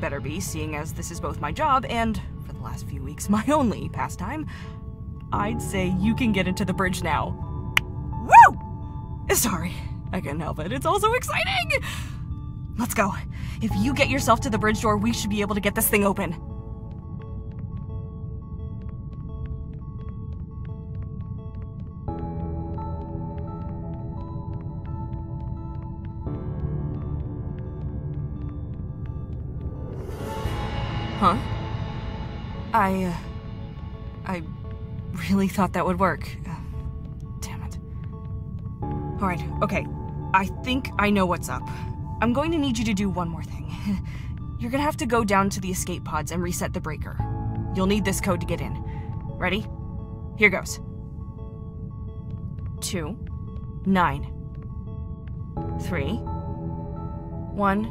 Better be, seeing as this is both my job and, for the last few weeks, my only pastime, I'd say you can get into the bridge now. Woo! Eh, sorry, I couldn't help it. It's all so exciting! Let's go. If you get yourself to the bridge door, we should be able to get this thing open. Thought that would work. Uh, damn it. Alright, okay. I think I know what's up. I'm going to need you to do one more thing. You're gonna have to go down to the escape pods and reset the breaker. You'll need this code to get in. Ready? Here goes. Two, nine, three, one,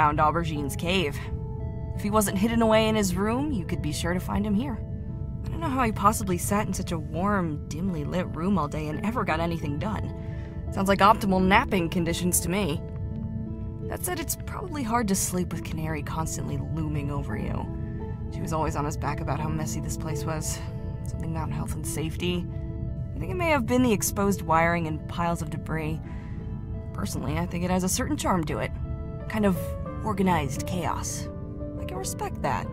found Aubergine's cave. If he wasn't hidden away in his room, you could be sure to find him here. I don't know how he possibly sat in such a warm, dimly lit room all day and ever got anything done. Sounds like optimal napping conditions to me. That said, it's probably hard to sleep with Canary constantly looming over you. She was always on his back about how messy this place was. Something about health and safety. I think it may have been the exposed wiring and piles of debris. Personally, I think it has a certain charm to it. Kind of organized chaos. I can respect that.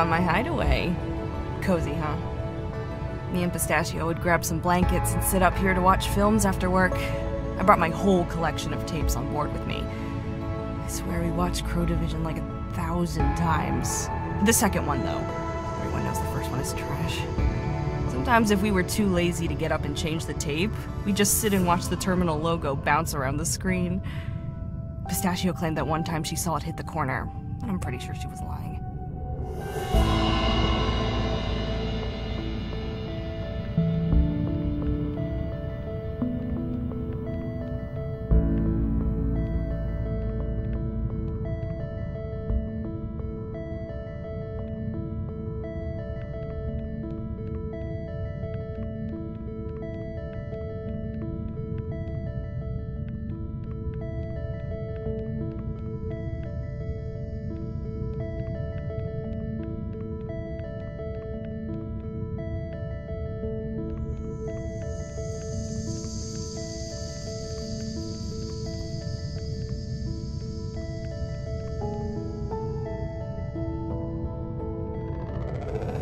Found my hideaway. Cozy, huh? Me and Pistachio would grab some blankets and sit up here to watch films after work. I brought my whole collection of tapes on board with me. I swear we watched Crow Division like a thousand times. The second one, though. Everyone knows the first one is trash. Sometimes, if we were too lazy to get up and change the tape, we'd just sit and watch the terminal logo bounce around the screen. Pistachio claimed that one time she saw it hit the corner, I'm pretty sure she you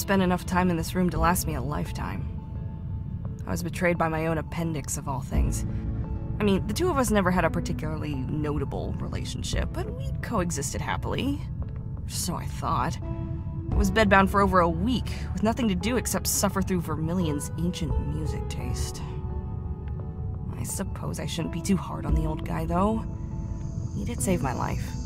spent enough time in this room to last me a lifetime. I was betrayed by my own appendix, of all things. I mean, the two of us never had a particularly notable relationship, but we coexisted happily. So I thought. I was bedbound for over a week, with nothing to do except suffer through Vermillion's ancient music taste. I suppose I shouldn't be too hard on the old guy, though. He did save my life.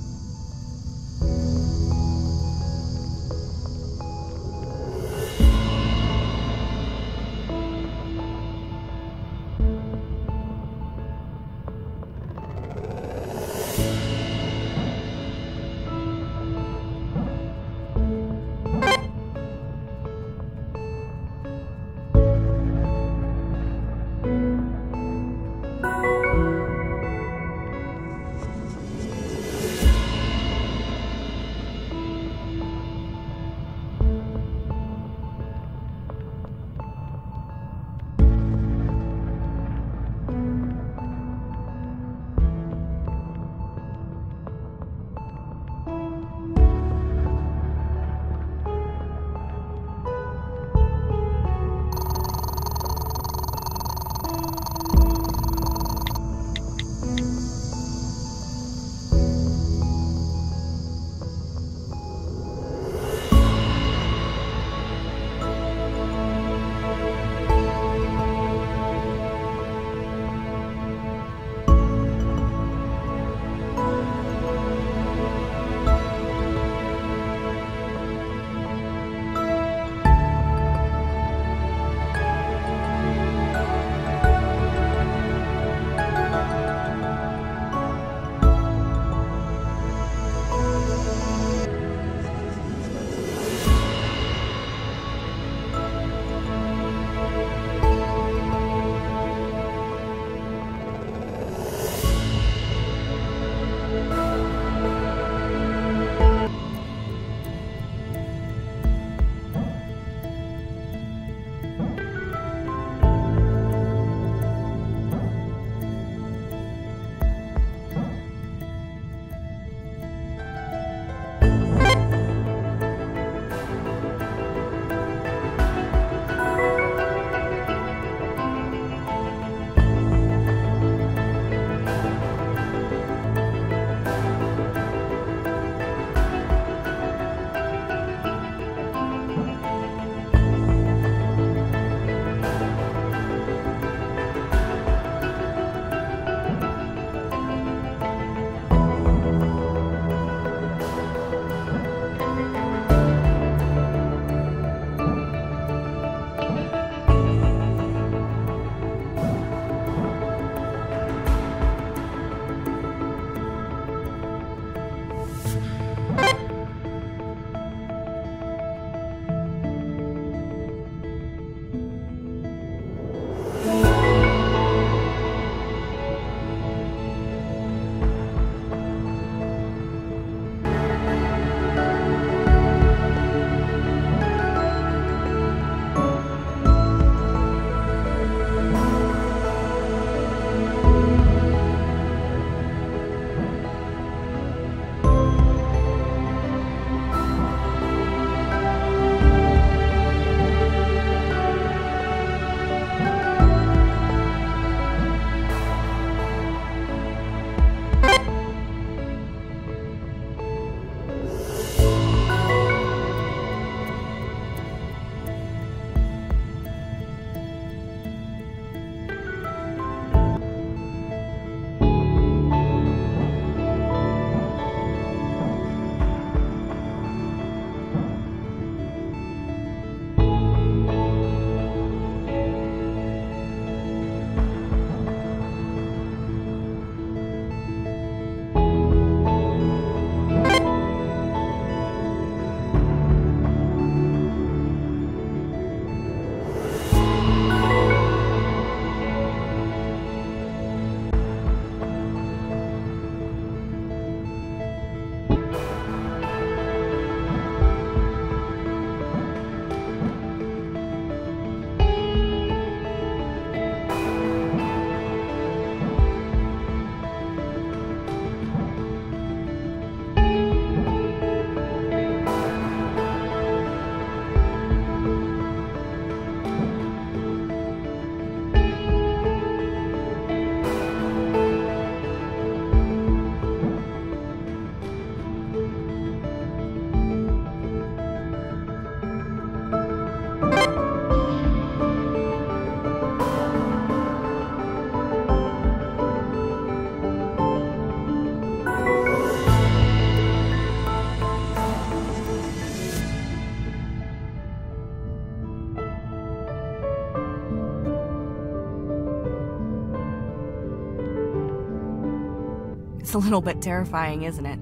It's a little bit terrifying, isn't it?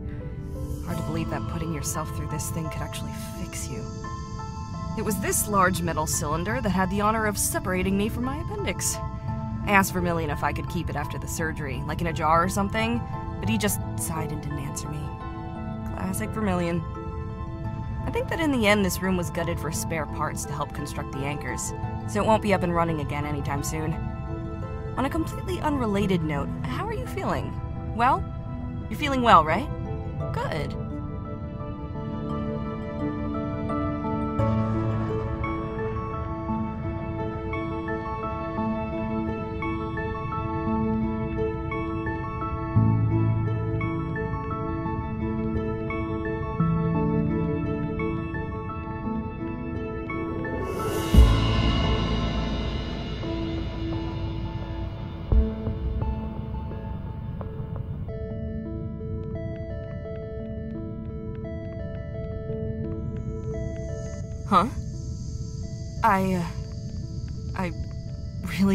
Hard to believe that putting yourself through this thing could actually fix you. It was this large metal cylinder that had the honor of separating me from my appendix. I asked Vermillion if I could keep it after the surgery, like in a jar or something, but he just sighed and didn't answer me. Classic Vermillion. I think that in the end, this room was gutted for spare parts to help construct the anchors, so it won't be up and running again anytime soon. On a completely unrelated note, how are you feeling? Well? You're feeling well, right? Good.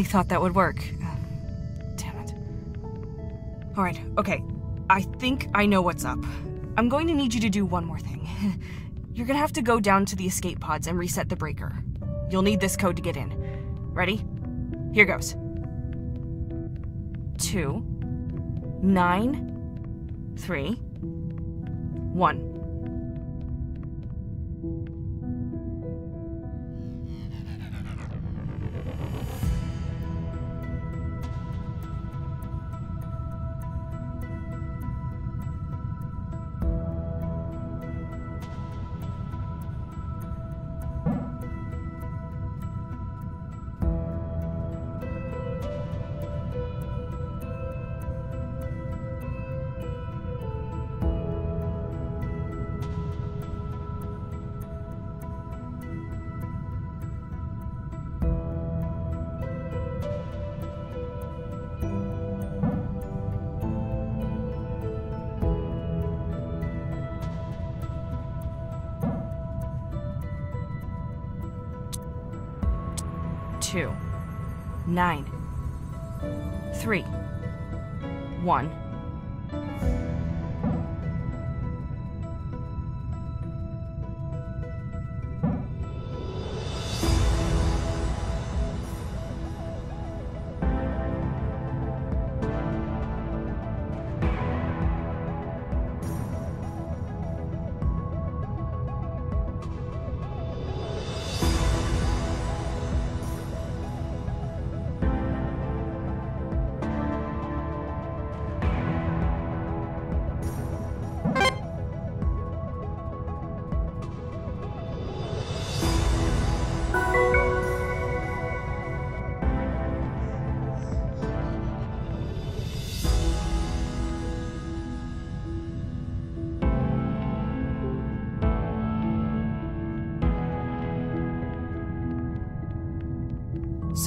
Thought that would work. Uh, damn it. Alright, okay. I think I know what's up. I'm going to need you to do one more thing. You're gonna have to go down to the escape pods and reset the breaker. You'll need this code to get in. Ready? Here goes. Two, nine, three, one.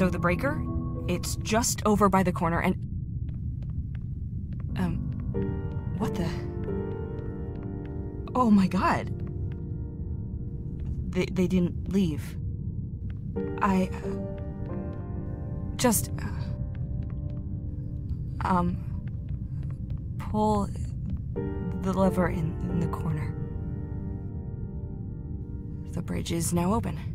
So the breaker? It's just over by the corner and. Um. What the? Oh my god. They, they didn't leave. I. Uh, just. Uh, um. Pull the lever in, in the corner. The bridge is now open.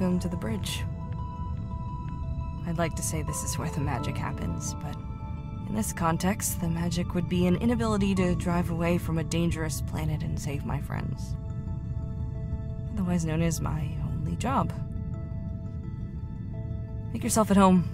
Welcome to the bridge. I'd like to say this is where the magic happens, but in this context, the magic would be an inability to drive away from a dangerous planet and save my friends. Otherwise known as my only job. Make yourself at home.